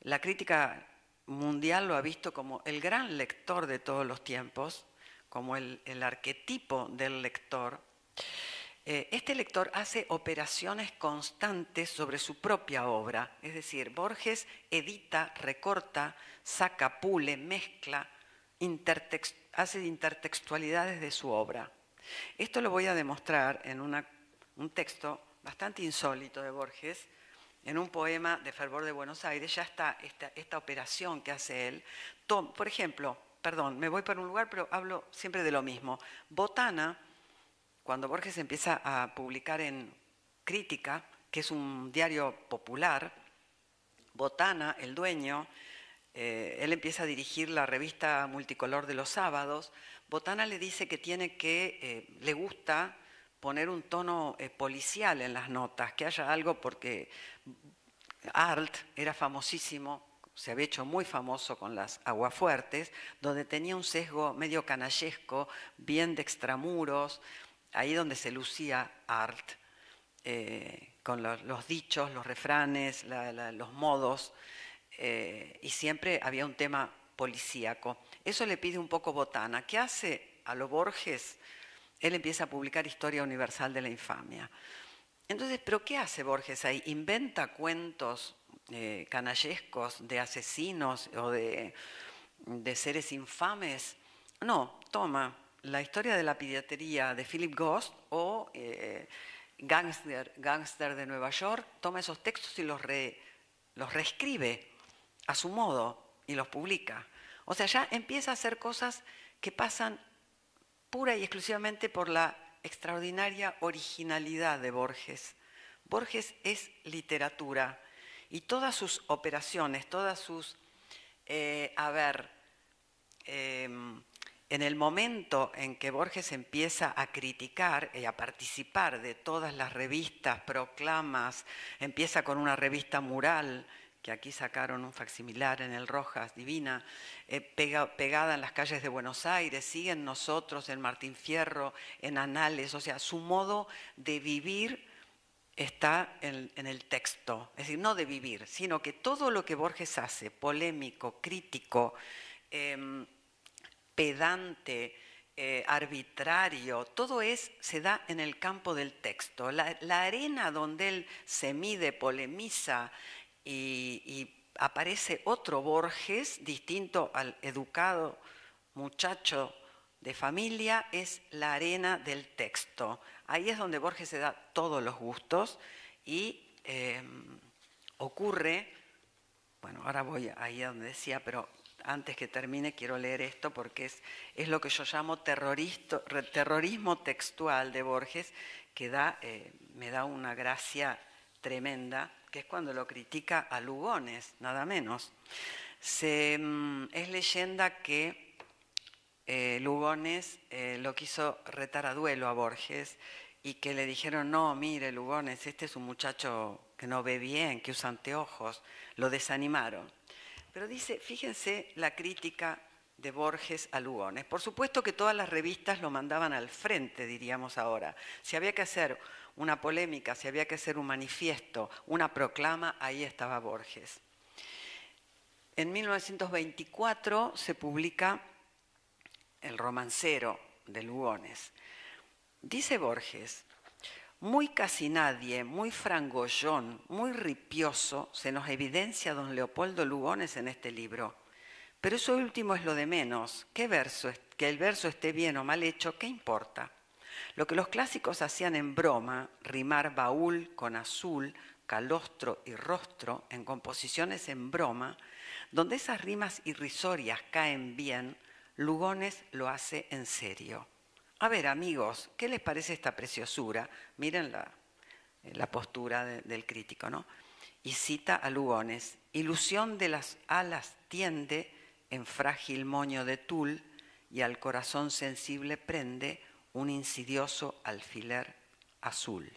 la crítica mundial lo ha visto como el gran lector de todos los tiempos, como el, arquetipo del lector. Eh, este lector hace operaciones constantes sobre su propia obra, es decir, Borges edita, recorta, saca, pule, mezcla, hace intertextualidades de su obra. Esto lo voy a demostrar en un texto bastante insólito de Borges, en un poema de Fervor de Buenos Aires, ya está esta, operación que hace él. por ejemplo, perdón, me voy para un lugar, pero hablo siempre de lo mismo. Botana, cuando Borges empieza a publicar en Crítica, que es un diario popular, Botana, el dueño, eh, él empieza a dirigir la revista multicolor de los sábados. Botana le dice que tiene que, eh, le gusta poner un tono eh, policial en las notas, que haya algo porque Art era famosísimo, se había hecho muy famoso con las aguafuertes, donde tenía un sesgo medio canallesco, bien de extramuros, ahí donde se lucía Art, eh, con los, dichos, los refranes, los modos, eh, y siempre había un tema policíaco. Eso le pide un poco Botana. ¿Qué hace a lo Borges? él empieza a publicar Historia Universal de la Infamia. Entonces, ¿pero qué hace Borges ahí? ¿Inventa cuentos eh, canallescos de asesinos o de, seres infames? No, toma la historia de la pediatría de Philip Ghost o eh, Gangster, Gangster de Nueva York, toma esos textos y los, los reescribe a su modo y los publica. O sea, ya empieza a hacer cosas que pasan pura y exclusivamente por la extraordinaria originalidad de Borges. Borges es literatura y todas sus operaciones, todas sus, eh, a ver, em, en el momento en que Borges empieza a criticar y a participar de todas las revistas, proclamas, empieza con una revista mural que aquí sacaron un facsimilar en el Rojas, divina, eh, pegada en las calles de Buenos Aires, sigue en nosotros, en Martín Fierro, en Anales, o sea, su modo de vivir está en, el texto, es decir, no de vivir, sino que todo lo que Borges hace, polémico, crítico, em, pedante, eh, arbitrario, todo es, se da en el campo del texto. La, la, arena donde él se mide, polemiza, y, aparece otro Borges, distinto al educado muchacho de familia, es la arena del texto. Ahí es donde Borges se da todos los gustos y em, ocurre, bueno, ahora voy ahí a donde decía, pero antes que termine quiero leer esto porque es, es lo que yo llamo terrorismo textual de Borges, que da, eh, me da una gracia tremenda que es cuando lo critica a Lugones, nada menos. Mm, es leyenda que eh, Lugones eh, lo quiso retar a duelo a Borges y que le dijeron, no, mire Lugones, este es un muchacho que no ve bien, que usa anteojos, lo desanimaron. Pero dice, fíjense la crítica de Borges a Lugones. Por supuesto que todas las revistas lo mandaban al frente, diríamos ahora. Si había que hacer una polémica, si había que hacer un manifiesto, una proclama, ahí estaba Borges. En 1924 se publica El romancero de Lugones. Dice Borges, muy casi nadie, muy frangollón, muy ripioso, se nos evidencia don Leopoldo Lugones en este libro. Pero eso último es lo de menos. ¿Qué verso? Que el verso esté bien o mal hecho, ¿qué importa? Lo que los clásicos hacían en broma, rimar baúl con azul, calostro y rostro en composiciones en broma, donde esas rimas irrisorias caen bien, Lugones lo hace en serio. A ver, amigos, ¿qué les parece esta preciosura? Miren la, la postura del crítico, ¿no? Y cita a Lugones, ilusión de las alas tiende en frágil moño de tul y al corazón sensible prende un insidioso alfiler azul.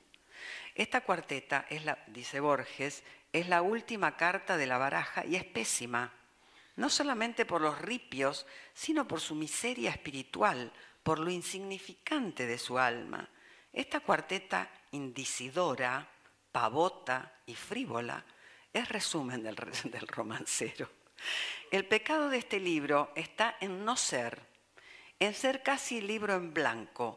Esta cuarteta, es la, dice Borges, es la última carta de la baraja y es pésima, no solamente por los ripios, sino por su miseria espiritual, por lo insignificante de su alma. Esta cuarteta indicidora, pavota y frívola es resumen del romancero. El pecado de este libro está en no ser, en ser casi libro en blanco,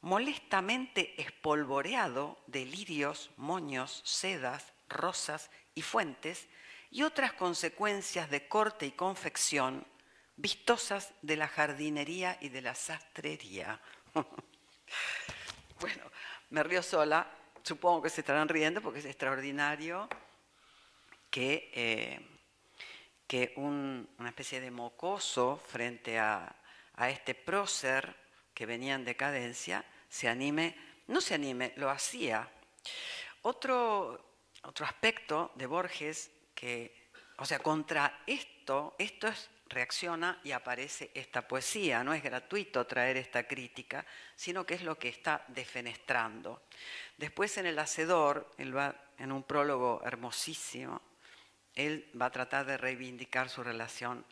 molestamente espolvoreado de lirios, moños, sedas, rosas y fuentes y otras consecuencias de corte y confección vistosas de la jardinería y de la sastrería. bueno, me río sola, supongo que se estarán riendo porque es extraordinario que, eh, que una especie de mocoso frente a, a este prócer que venía en decadencia se anime, no se anime, lo hacía. Otro, otro aspecto de Borges que, o sea, contra esto, esto es reacciona y aparece esta poesía. No es gratuito traer esta crítica, sino que es lo que está defenestrando. Después en El Hacedor, él va en un prólogo hermosísimo, él va a tratar de reivindicar su relación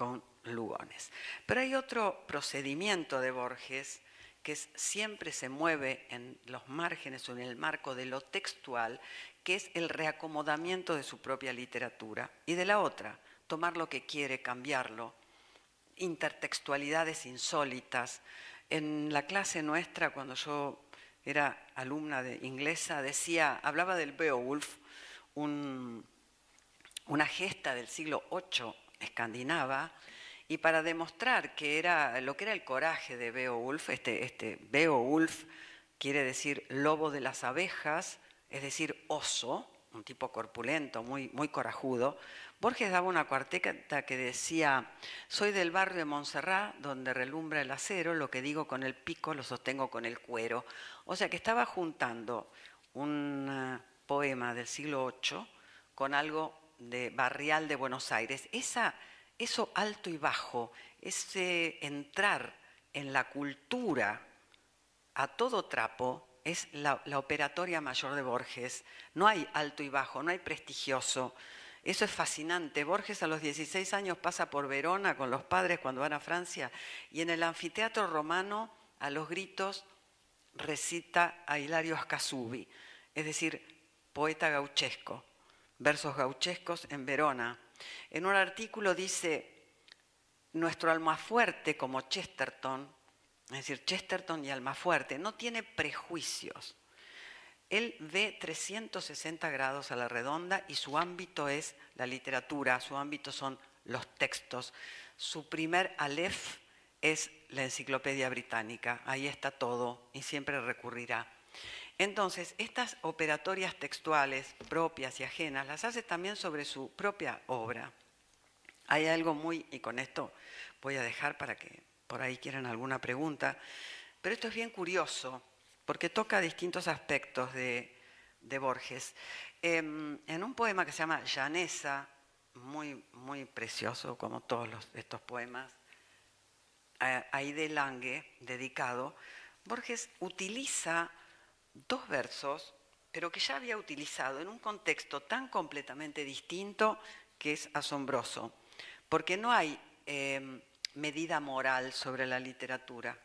con Lugones. Pero hay otro procedimiento de Borges que siempre se mueve en los márgenes o en el marco de lo textual, que es el reacomodamiento de su propia literatura. Y de la otra, tomar lo que quiere, cambiarlo, intertextualidades insólitas. En la clase nuestra, cuando yo era alumna de inglesa, decía, hablaba del Beowulf, una gesta del siglo VIII escandinava, y para demostrar que era lo que era el coraje de Beowulf, este, este Beowulf quiere decir lobo de las abejas, es decir, oso, un tipo corpulento, muy, muy corajudo, Borges daba una cuarteta que decía, soy del barrio de Montserrat, donde relumbra el acero, lo que digo con el pico lo sostengo con el cuero. O sea que estaba juntando un eh, poema del siglo VIII con algo de barrial de Buenos Aires. Esa, eso alto y bajo, ese entrar en la cultura a todo trapo, es la, la operatoria mayor de Borges. No hay alto y bajo, no hay prestigioso, eso es fascinante. Borges a los 16 años pasa por Verona con los padres cuando van a Francia y en el anfiteatro romano a los gritos recita a Hilario Ascasubi, es decir, poeta gauchesco, versos gauchescos en Verona. En un artículo dice, nuestro almafuerte como Chesterton, es decir, Chesterton y Almafuerte, no tiene prejuicios. Él ve 360 grados a la redonda y su ámbito es la literatura, su ámbito son los textos. Su primer alef es la enciclopedia británica, ahí está todo y siempre recurrirá. Entonces, estas operatorias textuales propias y ajenas las hace también sobre su propia obra. Hay algo muy, y con esto voy a dejar para que por ahí quieran alguna pregunta, pero esto es bien curioso porque toca distintos aspectos de, Borges. Em, en un poema que se llama Llanesa, muy, muy precioso, como todos estos poemas, a Aide Lange, dedicado, Borges utiliza dos versos, pero que ya había utilizado en un contexto tan completamente distinto que es asombroso, porque no hay em, medida moral sobre la literatura,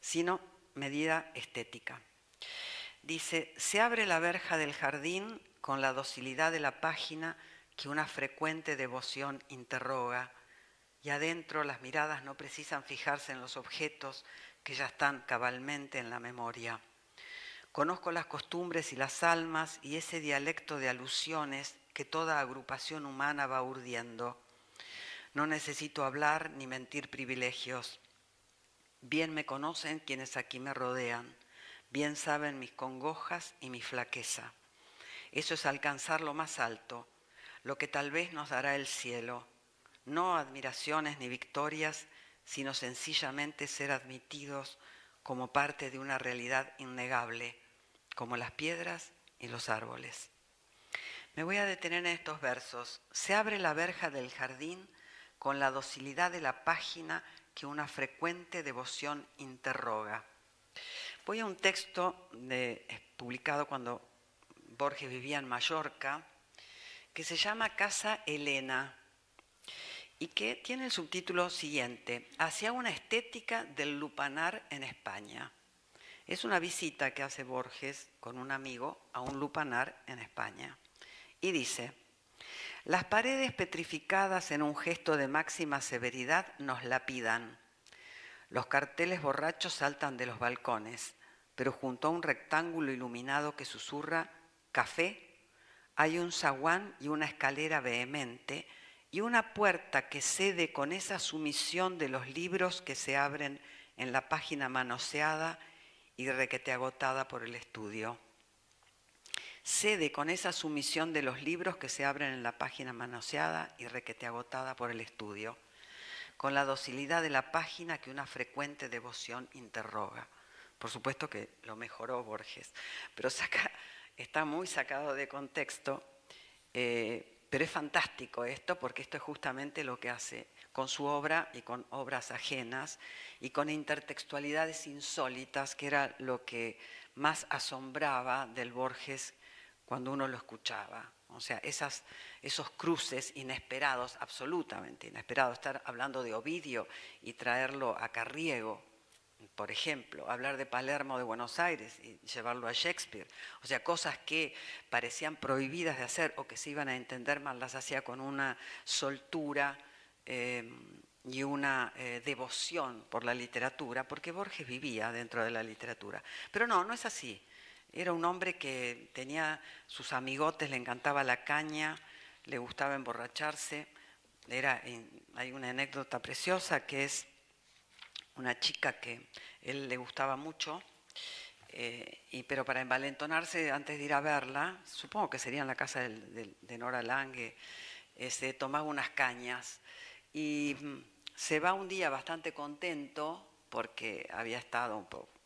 sino medida estética. Dice, se abre la verja del jardín con la docilidad de la página que una frecuente devoción interroga, y adentro las miradas no precisan fijarse en los objetos que ya están cabalmente en la memoria. Conozco las costumbres y las almas y ese dialecto de alusiones que toda agrupación humana va urdiendo. No necesito hablar ni mentir privilegios. Bien me conocen quienes aquí me rodean, bien saben mis congojas y mi flaqueza. Eso es alcanzar lo más alto, lo que tal vez nos dará el cielo, no admiraciones ni victorias, sino sencillamente ser admitidos como parte de una realidad innegable, como las piedras y los árboles. Me voy a detener en estos versos. Se abre la verja del jardín con la docilidad de la página que una frecuente devoción interroga. Voy a un texto publicado cuando Borges vivía en Mallorca, que se llama Casa Elena y que tiene el subtítulo siguiente, Hacia una estética del lupanar en España. Es una visita que hace Borges con un amigo a un lupanar en España. Y dice, Las paredes petrificadas en un gesto de máxima severidad nos lapidan. Los carteles borrachos saltan de los balcones, pero junto a un rectángulo iluminado que susurra café, hay un zaguán y una escalera vehemente y una puerta que cede con esa sumisión de los libros que se abren en la página manoseada y requete agotada por el estudio. Cede con esa sumisión de los libros que se abren en la página manoseada y requete agotada por el estudio con la docilidad de la página que una frecuente devoción interroga. Por supuesto que lo mejoró Borges, pero está muy sacado de contexto, eh, pero es fantástico esto porque esto es justamente lo que hace con su obra y con obras ajenas y con intertextualidades insólitas, que era lo que más asombraba del Borges cuando uno lo escuchaba. O sea, esas, esos cruces inesperados, absolutamente inesperados, estar hablando de Ovidio y traerlo a Carriego, por ejemplo, hablar de Palermo de Buenos Aires y llevarlo a Shakespeare. O sea, cosas que parecían prohibidas de hacer o que se iban a entender mal, las hacía con una soltura eh, y una eh, devoción por la literatura, porque Borges vivía dentro de la literatura. Pero no, no es así. Era un hombre que tenía sus amigotes, le encantaba la caña, le gustaba emborracharse. Era, hay una anécdota preciosa que es una chica que él le gustaba mucho, eh, y, pero para envalentonarse antes de ir a verla, supongo que sería en la casa de, Nora Lange, se tomaba unas cañas y mm, se va un día bastante contento porque había estado un poco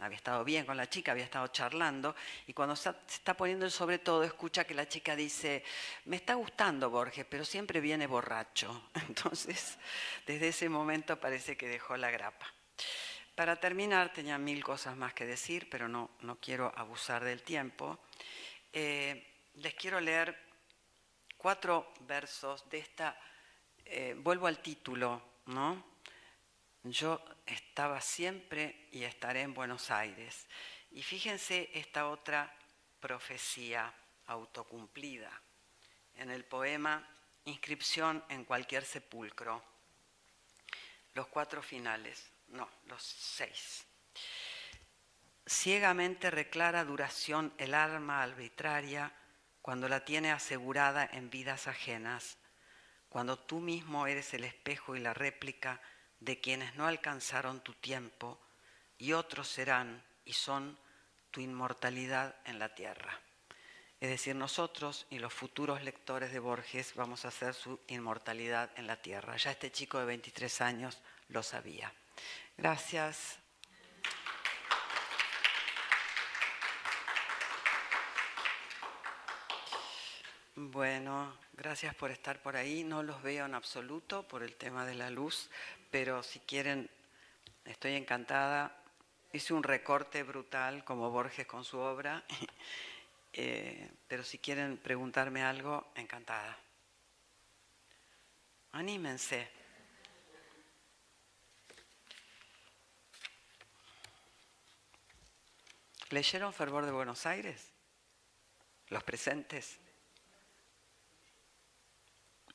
había estado bien con la chica, había estado charlando, y cuando se está poniendo el sobre todo, escucha que la chica dice, me está gustando Borges, pero siempre viene borracho. Entonces, desde ese momento parece que dejó la grapa. Para terminar, tenía mil cosas más que decir, pero no, no quiero abusar del tiempo. Eh, les quiero leer cuatro versos de esta, eh, vuelvo al título, ¿no? yo estaba siempre y estaré en Buenos Aires. Y fíjense esta otra profecía autocumplida en el poema Inscripción en cualquier sepulcro. Los cuatro finales, no, los seis. Ciegamente reclara duración el arma arbitraria cuando la tiene asegurada en vidas ajenas, cuando tú mismo eres el espejo y la réplica de quienes no alcanzaron tu tiempo y otros serán y son tu inmortalidad en la tierra. Es decir, nosotros y los futuros lectores de Borges vamos a hacer su inmortalidad en la tierra. Ya este chico de 23 años lo sabía. Gracias. Bueno, gracias por estar por ahí. No los veo en absoluto por el tema de la luz, pero si quieren, estoy encantada. Hice un recorte brutal como Borges con su obra, eh, pero si quieren preguntarme algo, encantada. Anímense. ¿Leyeron Fervor de Buenos Aires? Los presentes.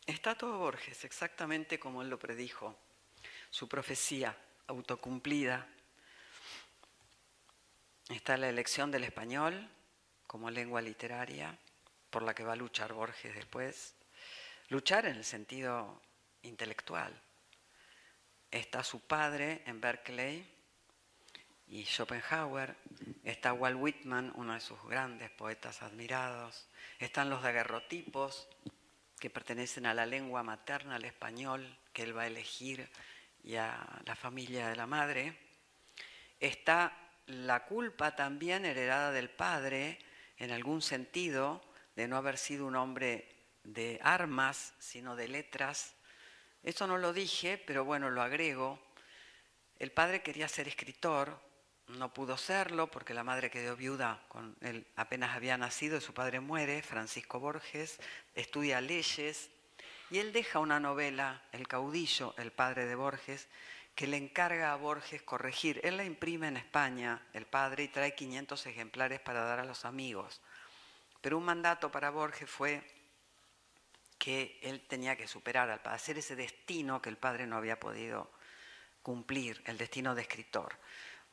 Está todo Borges exactamente como él lo predijo, su profecía autocumplida. Está la elección del español como lengua literaria, por la que va a luchar Borges después. Luchar en el sentido intelectual. Está su padre en Berkeley y Schopenhauer. Está Walt Whitman, uno de sus grandes poetas admirados. Están los daguerrotipos que pertenecen a la lengua materna, al español, que él va a elegir, y a la familia de la madre. Está la culpa también heredada del padre, en algún sentido, de no haber sido un hombre de armas, sino de letras. Esto no lo dije, pero bueno, lo agrego. El padre quería ser escritor, no pudo serlo porque la madre quedó viuda, con él apenas había nacido y su padre muere, Francisco Borges, estudia leyes y él deja una novela, El caudillo, el padre de Borges, que le encarga a Borges corregir. Él la imprime en España, el padre, y trae 500 ejemplares para dar a los amigos. Pero un mandato para Borges fue que él tenía que superar, para hacer ese destino que el padre no había podido cumplir, el destino de escritor.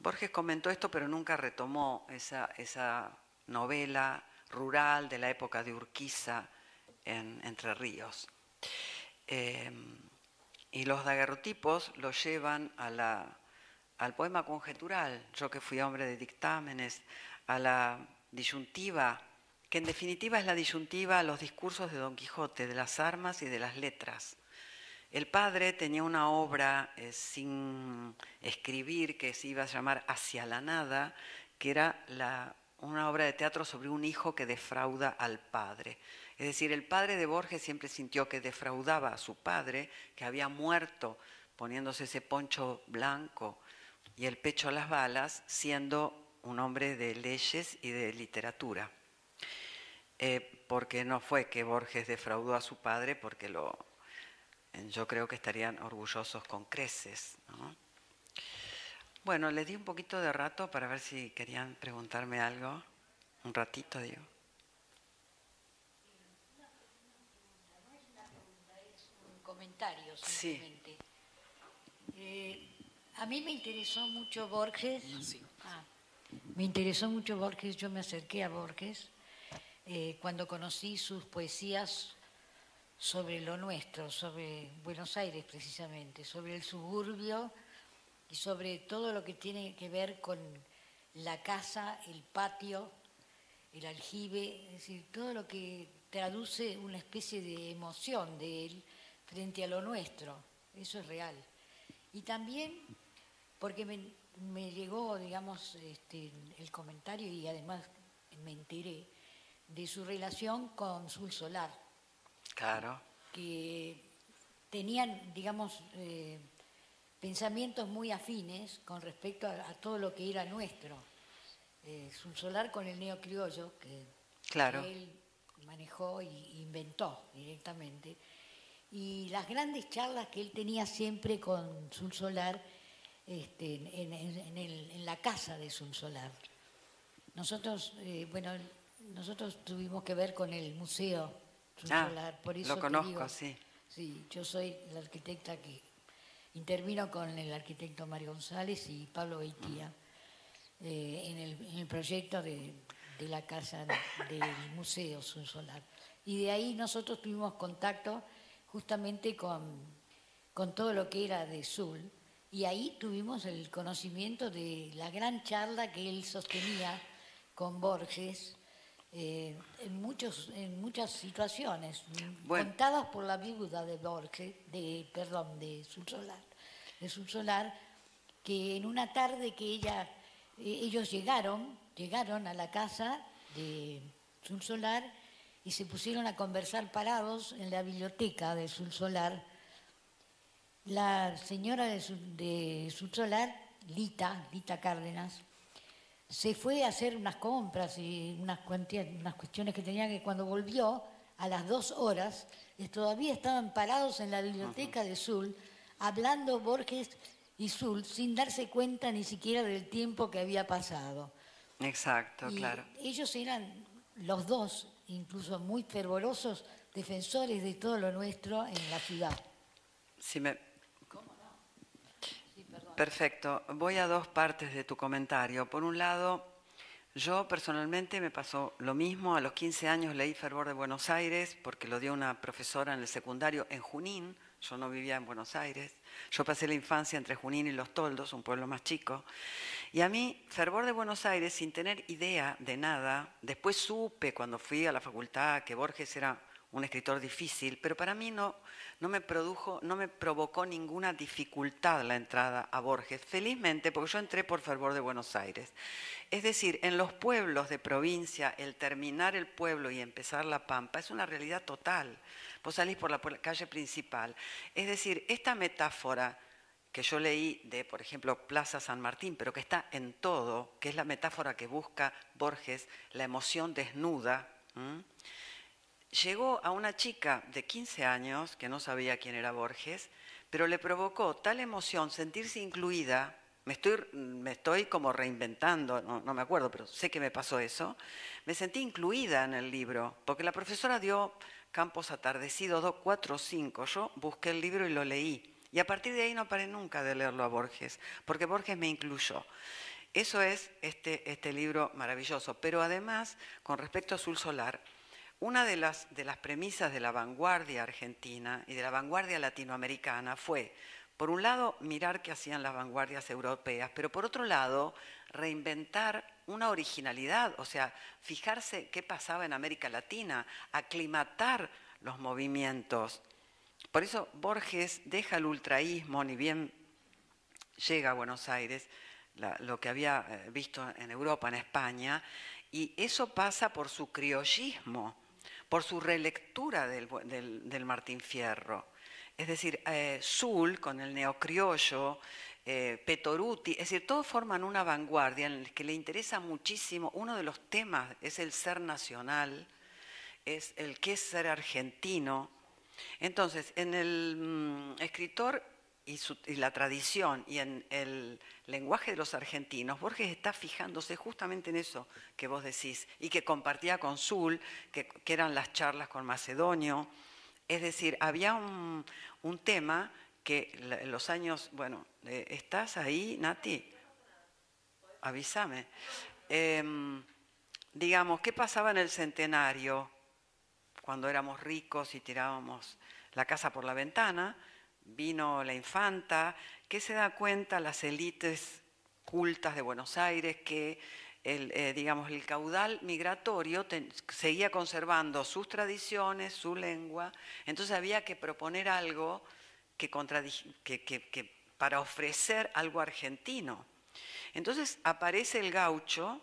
Borges comentó esto, pero nunca retomó esa, novela rural de la época de Urquiza en Entre Ríos. Em, y los daguerrotipos lo llevan al poema conjetural, yo que fui hombre de dictámenes, a la disyuntiva, que en definitiva es la disyuntiva a los discursos de Don Quijote, de las armas y de las letras. El padre tenía una obra eh, sin escribir que se iba a llamar Hacia la nada, que era una obra de teatro sobre un hijo que defrauda al padre. Es decir, el padre de Borges siempre sintió que defraudaba a su padre, que había muerto poniéndose ese poncho blanco y el pecho a las balas, siendo un hombre de leyes y de literatura. Eh, porque no fue que Borges defraudó a su padre, porque lo, yo creo que estarían orgullosos con creces. Bueno, les di un poquito de rato para ver si querían preguntarme algo. Un ratito, digo. comentario simplemente. Eh, a mí me interesó mucho Borges. Ah, me interesó mucho Borges, yo me acerqué a Borges eh, cuando conocí sus poesías sobre lo nuestro, sobre Buenos Aires precisamente, sobre el suburbio y sobre todo lo que tiene que ver con la casa, el patio, el aljibe, es decir, todo lo que traduce una especie de emoción de él frente a lo nuestro, eso es real. Y también porque me, llegó, digamos, este, el comentario y además me enteré de su relación con Sul Solar. Claro. Que tenían, digamos, eh, pensamientos muy afines con respecto a, todo lo que era nuestro. Eh, Solar con el neocriollo, que, claro. que él manejó e inventó directamente y las grandes charlas que él tenía siempre con Sul Solar este, en, la casa de Sul Solar. Nosotros, eh, bueno, nosotros tuvimos que ver con el museo Solar, por eso lo conozco, sí. Sí, yo soy la arquitecta que intervino con el arquitecto Mario González y Pablo Beitía eh, en, el, proyecto de, de la casa del museo Sul Solar. Y de ahí nosotros tuvimos contacto justamente con, con todo lo que era de Sul. Y ahí tuvimos el conocimiento de la gran charla que él sostenía con Borges eh, en, muchos, en muchas situaciones, contadas por la viuda de Borges, de, perdón, de Sul Solar, de Sul Solar, que en una tarde que ella, eh, ellos llegaron, llegaron a la casa de Sul Solar y se pusieron a conversar parados en la biblioteca de Sul Solar. La señora de, Sul, Solar, Lita, Lita Cárdenas, se fue a hacer unas compras y unas, unas cuestiones que tenía que cuando volvió, a las dos horas, todavía estaban parados en la biblioteca de Sul, hablando Borges y Sul, sin darse cuenta ni siquiera del tiempo que había pasado. Exacto, claro. Ellos eran los dos incluso muy fervorosos defensores de todo lo nuestro en la ciudad. ¿Cómo no? Perfecto. Voy a dos partes de tu comentario. Por un lado, yo personalmente me pasó lo mismo. A los 15 años leí Fervor de Buenos Aires porque lo dio una profesora en el secundario en Junín. Yo no vivía en Buenos Aires. Yo pasé la infancia entre Junín y Los Toldos, un pueblo más chico. Y a mí, Fervor de Buenos Aires, sin tener idea de nada, después supe cuando fui a la facultad que Borges era un escritor difícil, pero para mí no, no, me produjo, no me provocó ninguna dificultad la entrada a Borges, felizmente, porque yo entré por fervor de Buenos Aires. Es decir, en los pueblos de provincia, el terminar el pueblo y empezar la pampa es una realidad total. Vos salís por la calle principal. Es decir, esta metáfora que yo leí de, por ejemplo, Plaza San Martín, pero que está en todo, que es la metáfora que busca Borges, la emoción desnuda, llegó a una chica de 15 años que no sabía quién era Borges, pero le provocó tal emoción sentirse incluida, me estoy, me estoy como reinventando, no, me acuerdo, pero sé que me pasó eso, me sentí incluida en el libro, porque la profesora dio Campos Atardecidos, 2, 4, 5. Yo busqué el libro y lo leí. Y a partir de ahí no paré nunca de leerlo a Borges, porque Borges me incluyó. Eso es este, este libro maravilloso. Pero además, con respecto a Azul Solar, una de las, premisas de la vanguardia argentina y de la vanguardia latinoamericana fue, por un lado, mirar qué hacían las vanguardias europeas, pero por otro lado, reinventar una originalidad, o sea, fijarse qué pasaba en América Latina, aclimatar los movimientos. Por eso Borges deja el ultraísmo, ni bien llega a Buenos Aires, lo que había eh, visto en Europa, en España, y eso pasa por su criollismo por su relectura del, Martín Fierro. Es decir, eh, Sul con el neocriollo, eh, Petoruti, es decir, todos forman una vanguardia en la que le interesa muchísimo, uno de los temas es el ser nacional, es el qué es ser argentino. Entonces, en el mm, escritor y, la tradición y en el lenguaje de los argentinos, Borges está fijándose justamente en eso que vos decís y que compartía con Sul, que, eran las charlas con Macedonio. Es decir, había un, tema que en los años, bueno, eh, ¿estás ahí, Nati? Avísame. Em, digamos, ¿qué pasaba en el centenario cuando éramos ricos y tirábamos la casa por la ventana? Vino la infanta, que se da cuenta las élites cultas de Buenos Aires que el, eh, digamos, el caudal migratorio seguía conservando sus tradiciones, su lengua, entonces había que proponer algo que, que para ofrecer algo argentino. Entonces aparece el gaucho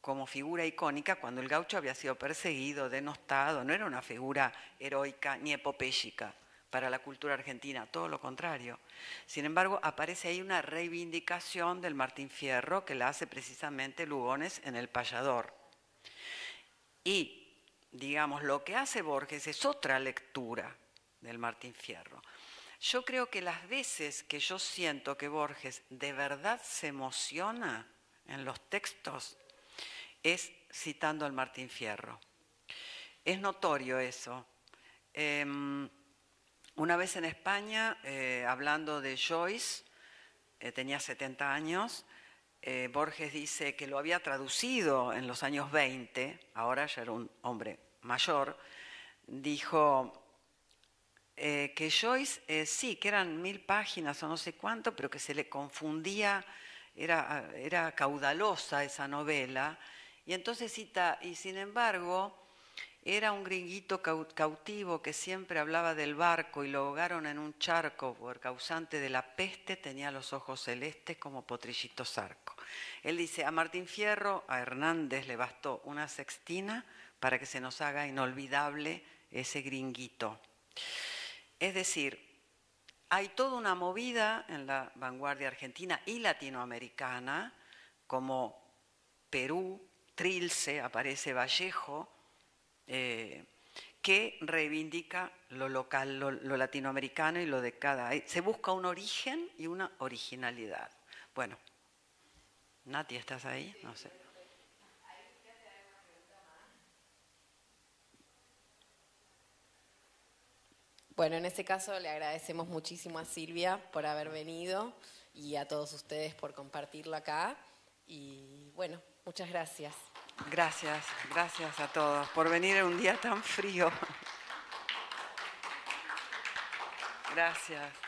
como figura icónica cuando el gaucho había sido perseguido, denostado, no era una figura heroica ni epopéyica para la cultura argentina, todo lo contrario. Sin embargo, aparece ahí una reivindicación del Martín Fierro que la hace precisamente Lugones en El Payador. Y, digamos, lo que hace Borges es otra lectura del Martín Fierro. Yo creo que las veces que yo siento que Borges de verdad se emociona en los textos es citando al Martín Fierro. Es notorio eso. Em, una vez en España, eh, hablando de Joyce, eh, tenía 70 años, eh, Borges dice que lo había traducido en los años 20, ahora ya era un hombre mayor, dijo que Joyce sí, que eran mil páginas o no sé cuánto, pero que se le confundía, era, era caudalosa esa novela, y entonces cita, y sin embargo, era un gringuito cautivo que siempre hablaba del barco y lo ahogaron en un charco por causante de la peste, tenía los ojos celestes como potrillito zarco. Él dice, a Martín Fierro, a Hernández le bastó una sextina para que se nos haga inolvidable ese gringuito. Es decir, hay toda una movida en la vanguardia argentina y latinoamericana, como Perú, Trilce, aparece Vallejo, eh, que reivindica lo local, lo, latinoamericano y lo de cada. Se busca un origen y una originalidad. Bueno, Nati, ¿estás ahí? No sé. Bueno, en este caso le agradecemos muchísimo a Silvia por haber venido y a todos ustedes por compartirlo acá. Y bueno, muchas gracias. Gracias, gracias a todos por venir en un día tan frío. Gracias.